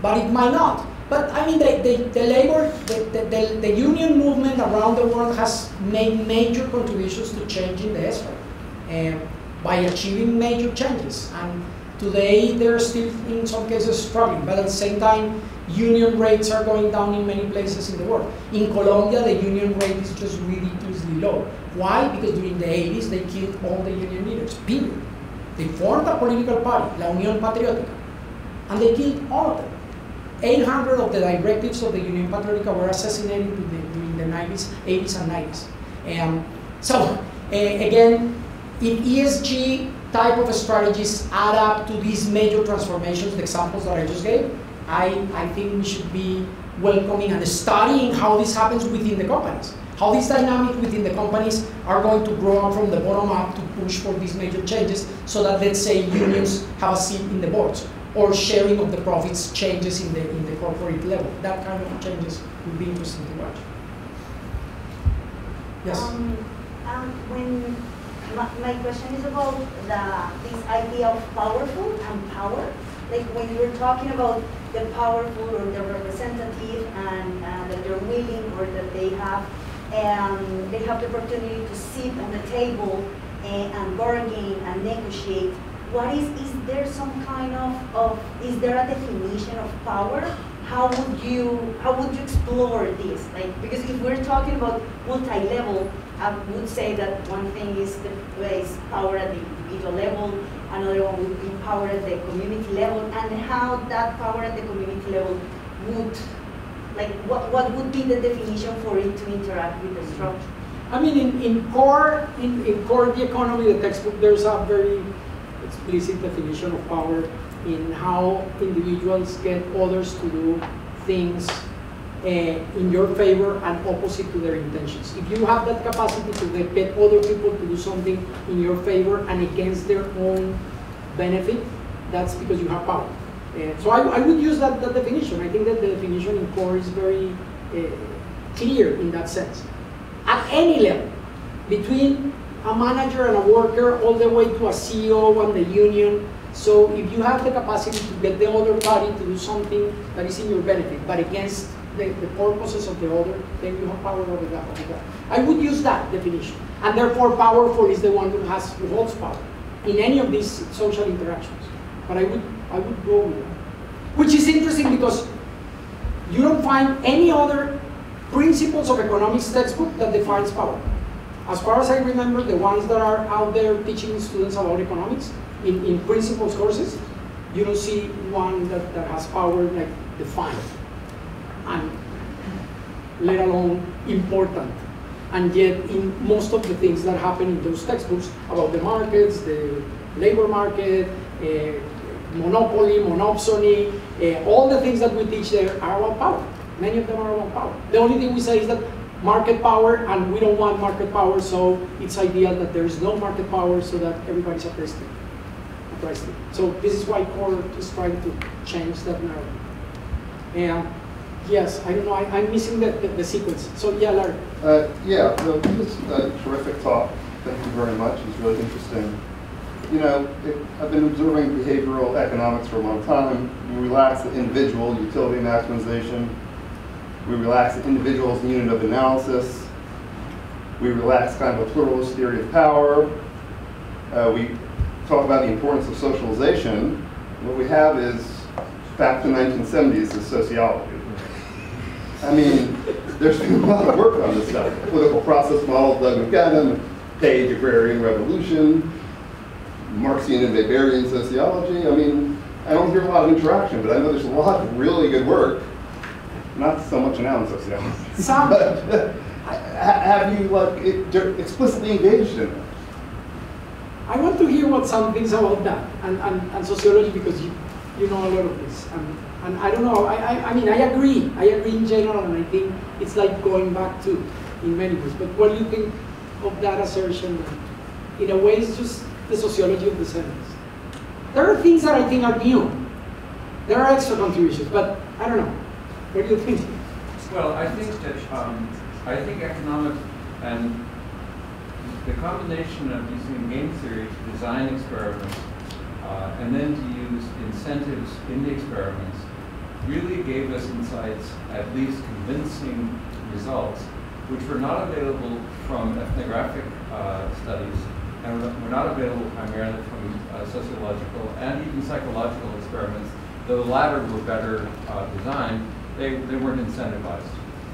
but it might not. But I mean, the, the, the labor, the, the, the, union movement around the world has made major contributions to changing the S-frame uh, by achieving major changes. And Today, they're still in some cases struggling, but at the same time, union rates are going down in many places in the world. In Colombia, the union rate is just ridiculously low. Why? Because during the 80s, they killed all the union leaders, period. They formed a political party, La Unión Patriótica, and they killed all of them. 800 of the directives of the Unión Patriótica were assassinated during the 90s, 80s, and 90s. Um, so, uh, again, if ESG type of strategies add up to these major transformations, the examples that I just gave, I, I think we should be welcoming and studying how this happens within the companies. How these dynamics within the companies are going to grow up from the bottom up to push for these major changes so that, let's say, unions have a seat in the boards or sharing of the profits changes in the, in the corporate level. That kind of changes would be interesting to watch. Yes? Um, um, when my question is about the this idea of powerful and power. Like when you're talking about the powerful or the representative and uh, that they're willing or that they have um, they have the opportunity to sit on the table and, and bargain and negotiate. What is is there some kind of, of is there a definition of power how would you how would you explore this? Like because if we're talking about multi-level, I would say that one thing is the is power at the individual level, another one would be power at the community level, and how that power at the community level would like what, what would be the definition for it to interact with the structure? I mean, in, in core, in, in CORE The Economy, the textbook, there's a very explicit definition of power in how individuals get others to do things uh, in your favor and opposite to their intentions. If you have that capacity to get other people to do something in your favor and against their own benefit, that's because you have power. Uh, so I, I, would use that, that definition. I think that the definition in CORE is very uh, clear in that sense. At any level, between a manager and a worker, all the way to a CEO and the union, so if you have the capacity to get the other party to do something that is in your benefit, but against the, the purposes of the other, then you have power over that, over that. I would use that definition. And therefore, powerful is the one who has who holds power in any of these social interactions. But I would I would go with that. Which is interesting because you don't find any other principles of economics textbook that defines power. As far as I remember, the ones that are out there teaching students about economics, in, in principles courses, you don't see one that, that has power like defined and let alone important. And yet in most of the things that happen in those textbooks about the markets, the labor market, uh, monopoly, monopsony, uh, all the things that we teach there are about power. Many of them are about power. The only thing we say is that market power and we don't want market power so it's ideal that there is no market power so that everybody's oppressed precisely. So this is why CORE is trying to change that narrative. And yes, I don't know, I, am missing the, the, the, sequence. So yeah, Larry. Uh, yeah, this was a terrific talk. Thank you very much. It's really interesting. You know, it, I've been observing behavioral economics for a long time. We relax the individual, utility maximization. We relax the individual as a unit of analysis. We relax kind of a pluralist theory of power. Uh, we talk about the importance of socialization, what we have is back to the 1970s is sociology. I mean, there's been a lot of work on this stuff. Political process model, Doug McAdam, Paige, Agrarian Revolution, Marxian and Weberian sociology. I mean, I don't hear a lot of interaction, but I know there's a lot of really good work. Not so much now in sociology. Some. but uh, have you like explicitly engaged in it? I want to hear what some things about that and, and, and sociology because you, you know a lot of this. And, and I don't know, I, I, I mean, I agree. I agree in general, and I think it's like going back to in many ways. But what do you think of that assertion? In a way, it's just the sociology of the 70s. There are things that I think are new. There are extra contributions, but I don't know. What do you think? Well, I think that um, I think economics and the combination of using game theory to design experiments uh, and then to use incentives in the experiments really gave us insights, at least convincing results, which were not available from ethnographic uh, studies and were not available primarily from uh, sociological and even psychological experiments. Though the latter were better uh, designed, they, they weren't incentivized.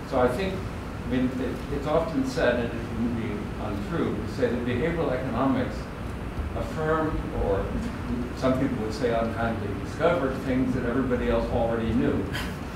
So I think, I mean, it, it's often said, and it wouldn't be untrue to say that behavioral economics affirmed, or some people would say unkindly discovered, things that everybody else already knew.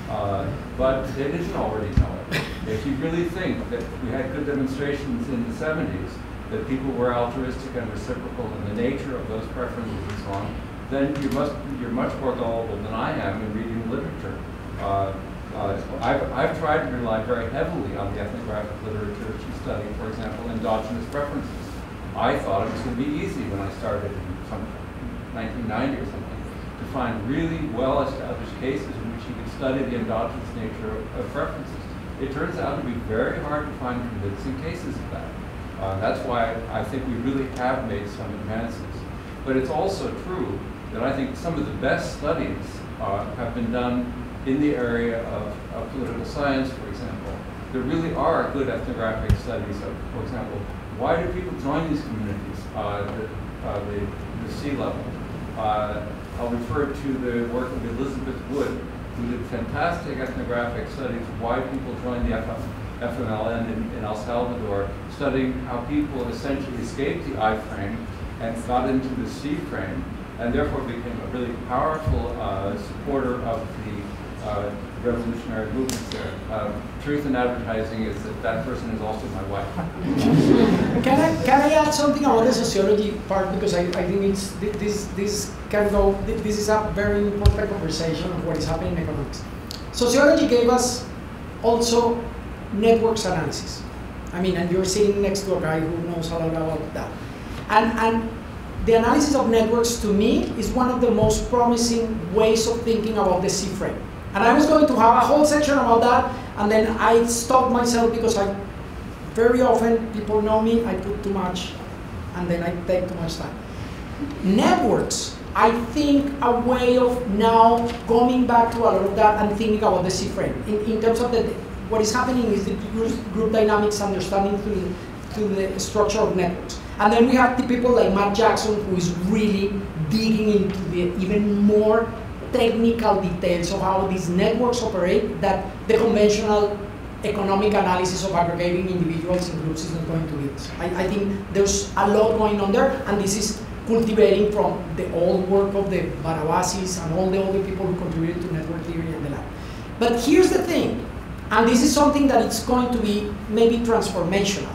Uh, but they didn't already know it. If you really think that we had good demonstrations in the 70s that people were altruistic and reciprocal in the nature of those preferences and so on, then you must, you're much more gullible than I am in reading literature. Uh, uh, I've, I've tried to rely very heavily on the ethnographic literature to study, for example, endogenous preferences. I thought it was going to be easy when I started in some 1990 or something to find really well-established cases in which you could study the endogenous nature of, of preferences. It turns out to be very hard to find convincing cases of that. Uh, that's why I think we really have made some advances. But it's also true that I think some of the best studies uh, have been done in the area of, of, political science, for example. There really are good ethnographic studies of, for example, why do people join these communities, uh, the, uh, the, the, C level? Uh, I'll refer to the work of Elizabeth Wood, who did fantastic ethnographic studies of why people joined the FMLN in, in El Salvador, studying how people essentially escaped the I frame and got into the C frame, and therefore became a really powerful uh, supporter of the uh, revolutionary movements there. Um, truth in advertising is that that person is also my wife. can I can I add something about the sociology part because I, I think it's this this can go this is a very important conversation of what is happening in economics. Sociology gave us also networks analysis. I mean, and you're sitting next to a guy who knows a lot about that. And and the analysis of networks to me is one of the most promising ways of thinking about the C frame and I was going to have a whole section about that, and then I stopped myself because I very often people know me, I put too much, and then I take too much time. Networks, I think a way of now coming back to a lot of that and thinking about the C frame. In, in terms of the, what is happening is the group dynamics understanding through, through the structure of networks. And then we have the people like Matt Jackson who is really digging into the even more technical details of how these networks operate that the conventional economic analysis of aggregating individuals and groups is not going to lead us. I, I, think there's a lot going on there, and this is cultivating from the old work of the Barabasis and all the other people who contributed to network theory and the like. But here's the thing, and this is something that it's going to be maybe transformational.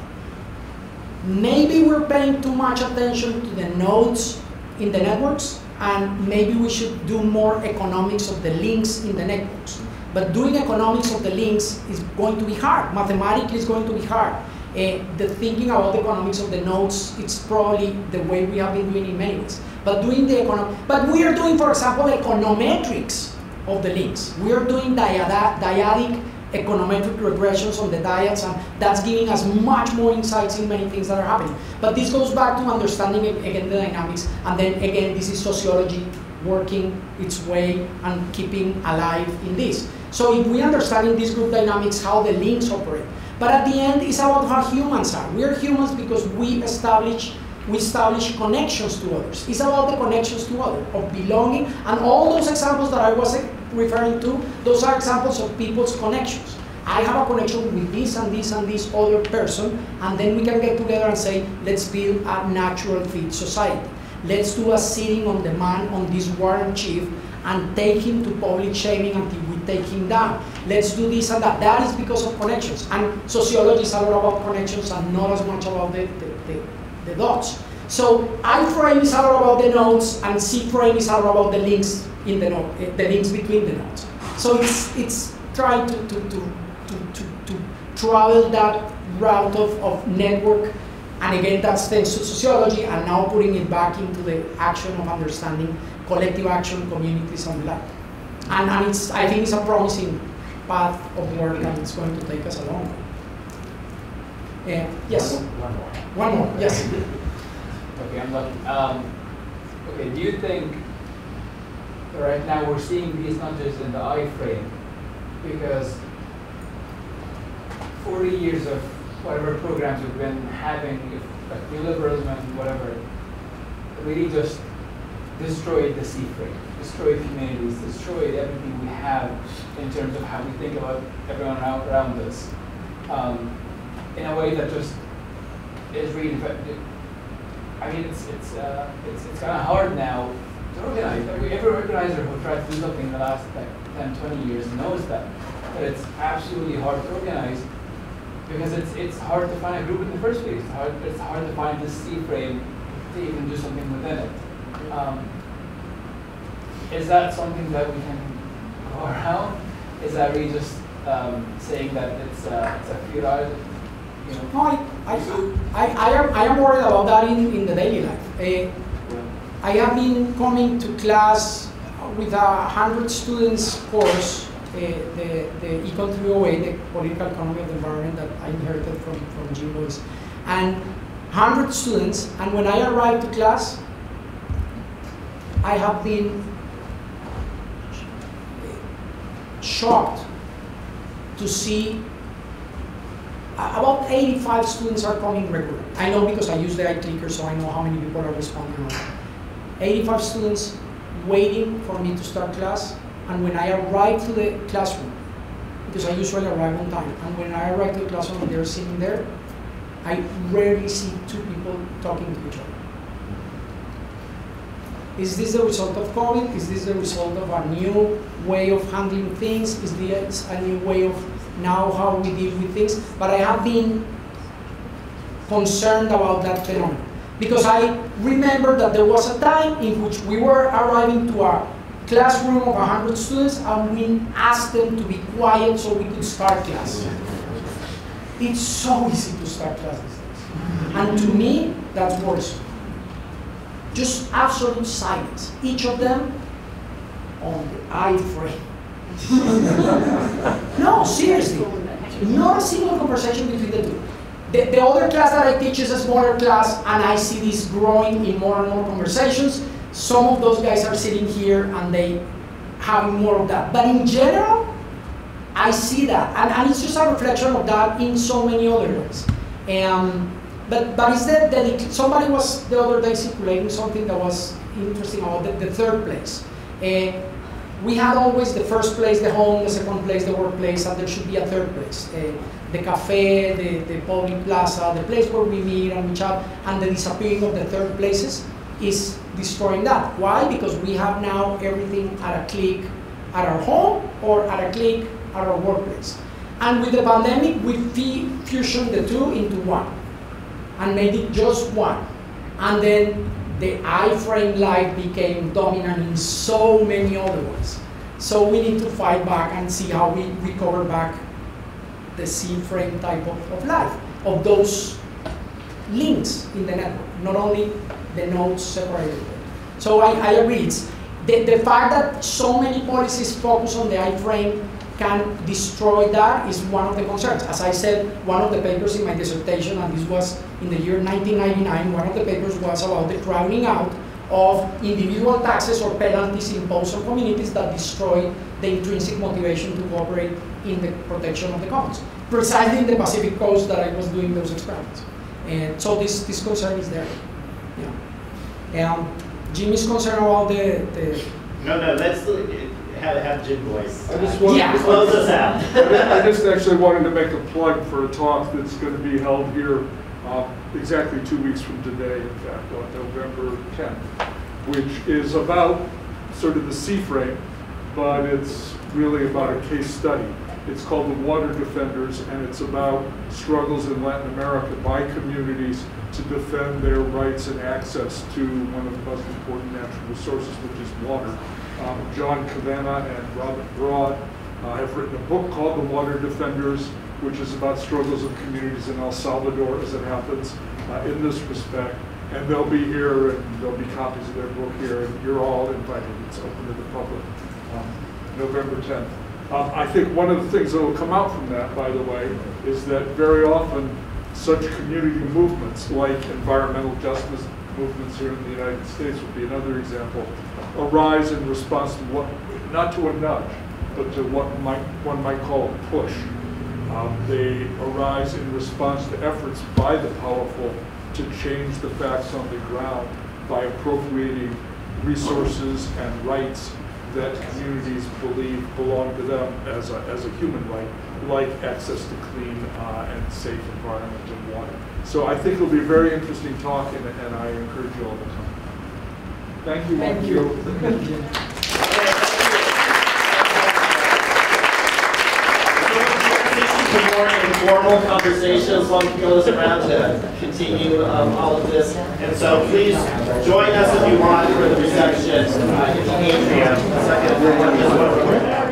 Maybe we're paying too much attention to the nodes in the networks, and maybe we should do more economics of the links in the networks. But doing economics of the links is going to be hard. Mathematically, it's going to be hard. Uh, the thinking about the economics of the nodes, it's probably the way we have been doing in many ways. But doing the economic, but we are doing, for example, econometrics of the links. We are doing dyadic econometric regressions on the dyads, and that's giving us much more insights in many things that are happening. But this goes back to understanding, again, the dynamics, and then, again, this is sociology working its way and keeping alive in this. So if we understand in this group dynamics how the links operate, but at the end, it's about how humans are. We are humans because we establish we establish connections to others. It's about the connections to others, of belonging, and all those examples that I was referring to, those are examples of people's connections. I have a connection with this and this and this other person, and then we can get together and say, let's build a natural fit society. Let's do a sitting on the man on this warrant chief and take him to public shaming until we take him down. Let's do this and that. That is because of connections. And sociology is a lot about connections and not as much about the, the, the, the dots. So I frame is all about the nodes, and C frame is all about the links in the node, eh, the links between the nodes. So it's it's trying to to to to, to, to travel that route of, of network, and again that's thanks to sociology, and now putting it back into the action of understanding collective action, communities, and the like. And, and it's I think it's a promising path of work, and it's going to take us along. long. Uh, yes. One more. One more. Yes. Okay, I'm lucky. Um, okay, do you think right now we're seeing these not just in the I frame, because 40 years of whatever programs we've been having, if, like neoliberalism and whatever, really just destroyed the C frame, destroyed communities, destroyed everything we have in terms of how we think about everyone around us, um, in a way that just is really I mean, it's it's uh, it's, it's kind of hard now to organize. Every, every organizer who tried to do something in the last like 10, 20 years knows that. But it's absolutely hard to organize because it's it's hard to find a group in the first place. It's hard, it's hard to find this C frame to even do something within it. Um, is that something that we can go around? Is that really just um, saying that it's uh, it's a futile, you know? No, I, I, I, I am, I am worried about that in, in the daily life. Uh, I have been coming to class with a hundred students course, uh, the, the Econ 308, the political economy of the environment that I inherited from, from Jim Boyce. And 100 students, and when I arrived to class, I have been shocked to see uh, about 85 students are coming regularly. I know because I use the iClicker, so I know how many people are responding. 85 students waiting for me to start class, and when I arrive to the classroom, because I usually arrive on time, and when I arrive to the classroom and they're sitting there, I rarely see two people talking to each other. Is this the result of COVID? Is this the result of a new way of handling things? Is this a new way of now how we deal with things? But I have been concerned about that phenomenon. Because I remember that there was a time in which we were arriving to a classroom of 100 students and we asked them to be quiet so we could start class. It's so easy to start class these days. And to me, that's worse. Just absolute silence. Each of them on the iframe. no, seriously. Not a single conversation between the two. The, the other class that I teach is a smaller class, and I see this growing in more and more conversations. Some of those guys are sitting here and they having more of that. But in general, I see that, and, and it's just a reflection of that in so many other ways. Um, but but is that, that it, somebody was the other day circulating something that was interesting about the, the third place. Uh, we had always the first place, the home, the second place, the workplace, and there should be a third place. Uh, the cafe, the, the public plaza, the place where we meet and we chat, and the disappearing of the third places is destroying that. Why? Because we have now everything at a click at our home or at a click at our workplace. And with the pandemic, we fusioned the two into one and made it just one. And then the I-frame light became dominant in so many other ways. So we need to fight back and see how we recover back the C-frame type of, of life, of those links in the network, not only the nodes separated. So I, I agree. It's the, the fact that so many policies focus on the I-frame can destroy that is one of the concerns. As I said, one of the papers in my dissertation, and this was in the year 1999, one of the papers was about the crowding out of individual taxes or penalties imposed on communities that destroy the intrinsic motivation to cooperate in the protection of the commons. Precisely in the Pacific coast that I was doing those experiments. And so this, this concern is there. Yeah. Um, Jim is concerned about the, the no, no, let's have, have Jim voice. I just wanted yeah. to close us out. I just actually wanted to make a plug for a talk that's going to be held here uh, exactly two weeks from today, in fact, on November 10th, which is about sort of the C-frame, but it's really about a case study. It's called The Water Defenders, and it's about struggles in Latin America by communities to defend their rights and access to one of the most important natural resources, which is water. Um, John Cavanagh and Robert Broad uh, have written a book called The Water Defenders, which is about struggles of communities in El Salvador as it happens uh, in this respect. And they'll be here, and there'll be copies of their book here, and you're all invited. It's open to the public, um, November 10th. Um, I think one of the things that will come out from that, by the way, is that very often such community movements, like environmental justice movements here in the United States would be another example, arise in response to what, not to a nudge, but to what might, one might call a push. Um, they arise in response to efforts by the powerful to change the facts on the ground by appropriating resources and rights that communities believe belong to them as a, as a human right, like access to clean uh, and safe environment and water. So I think it'll be a very interesting talk, and, and I encourage you all to come. Thank you. Thank you. Thank you. Good more informal conversations among those around to continue um, all of this. And so please join us if you want for the reception uh, in the atrium. Second,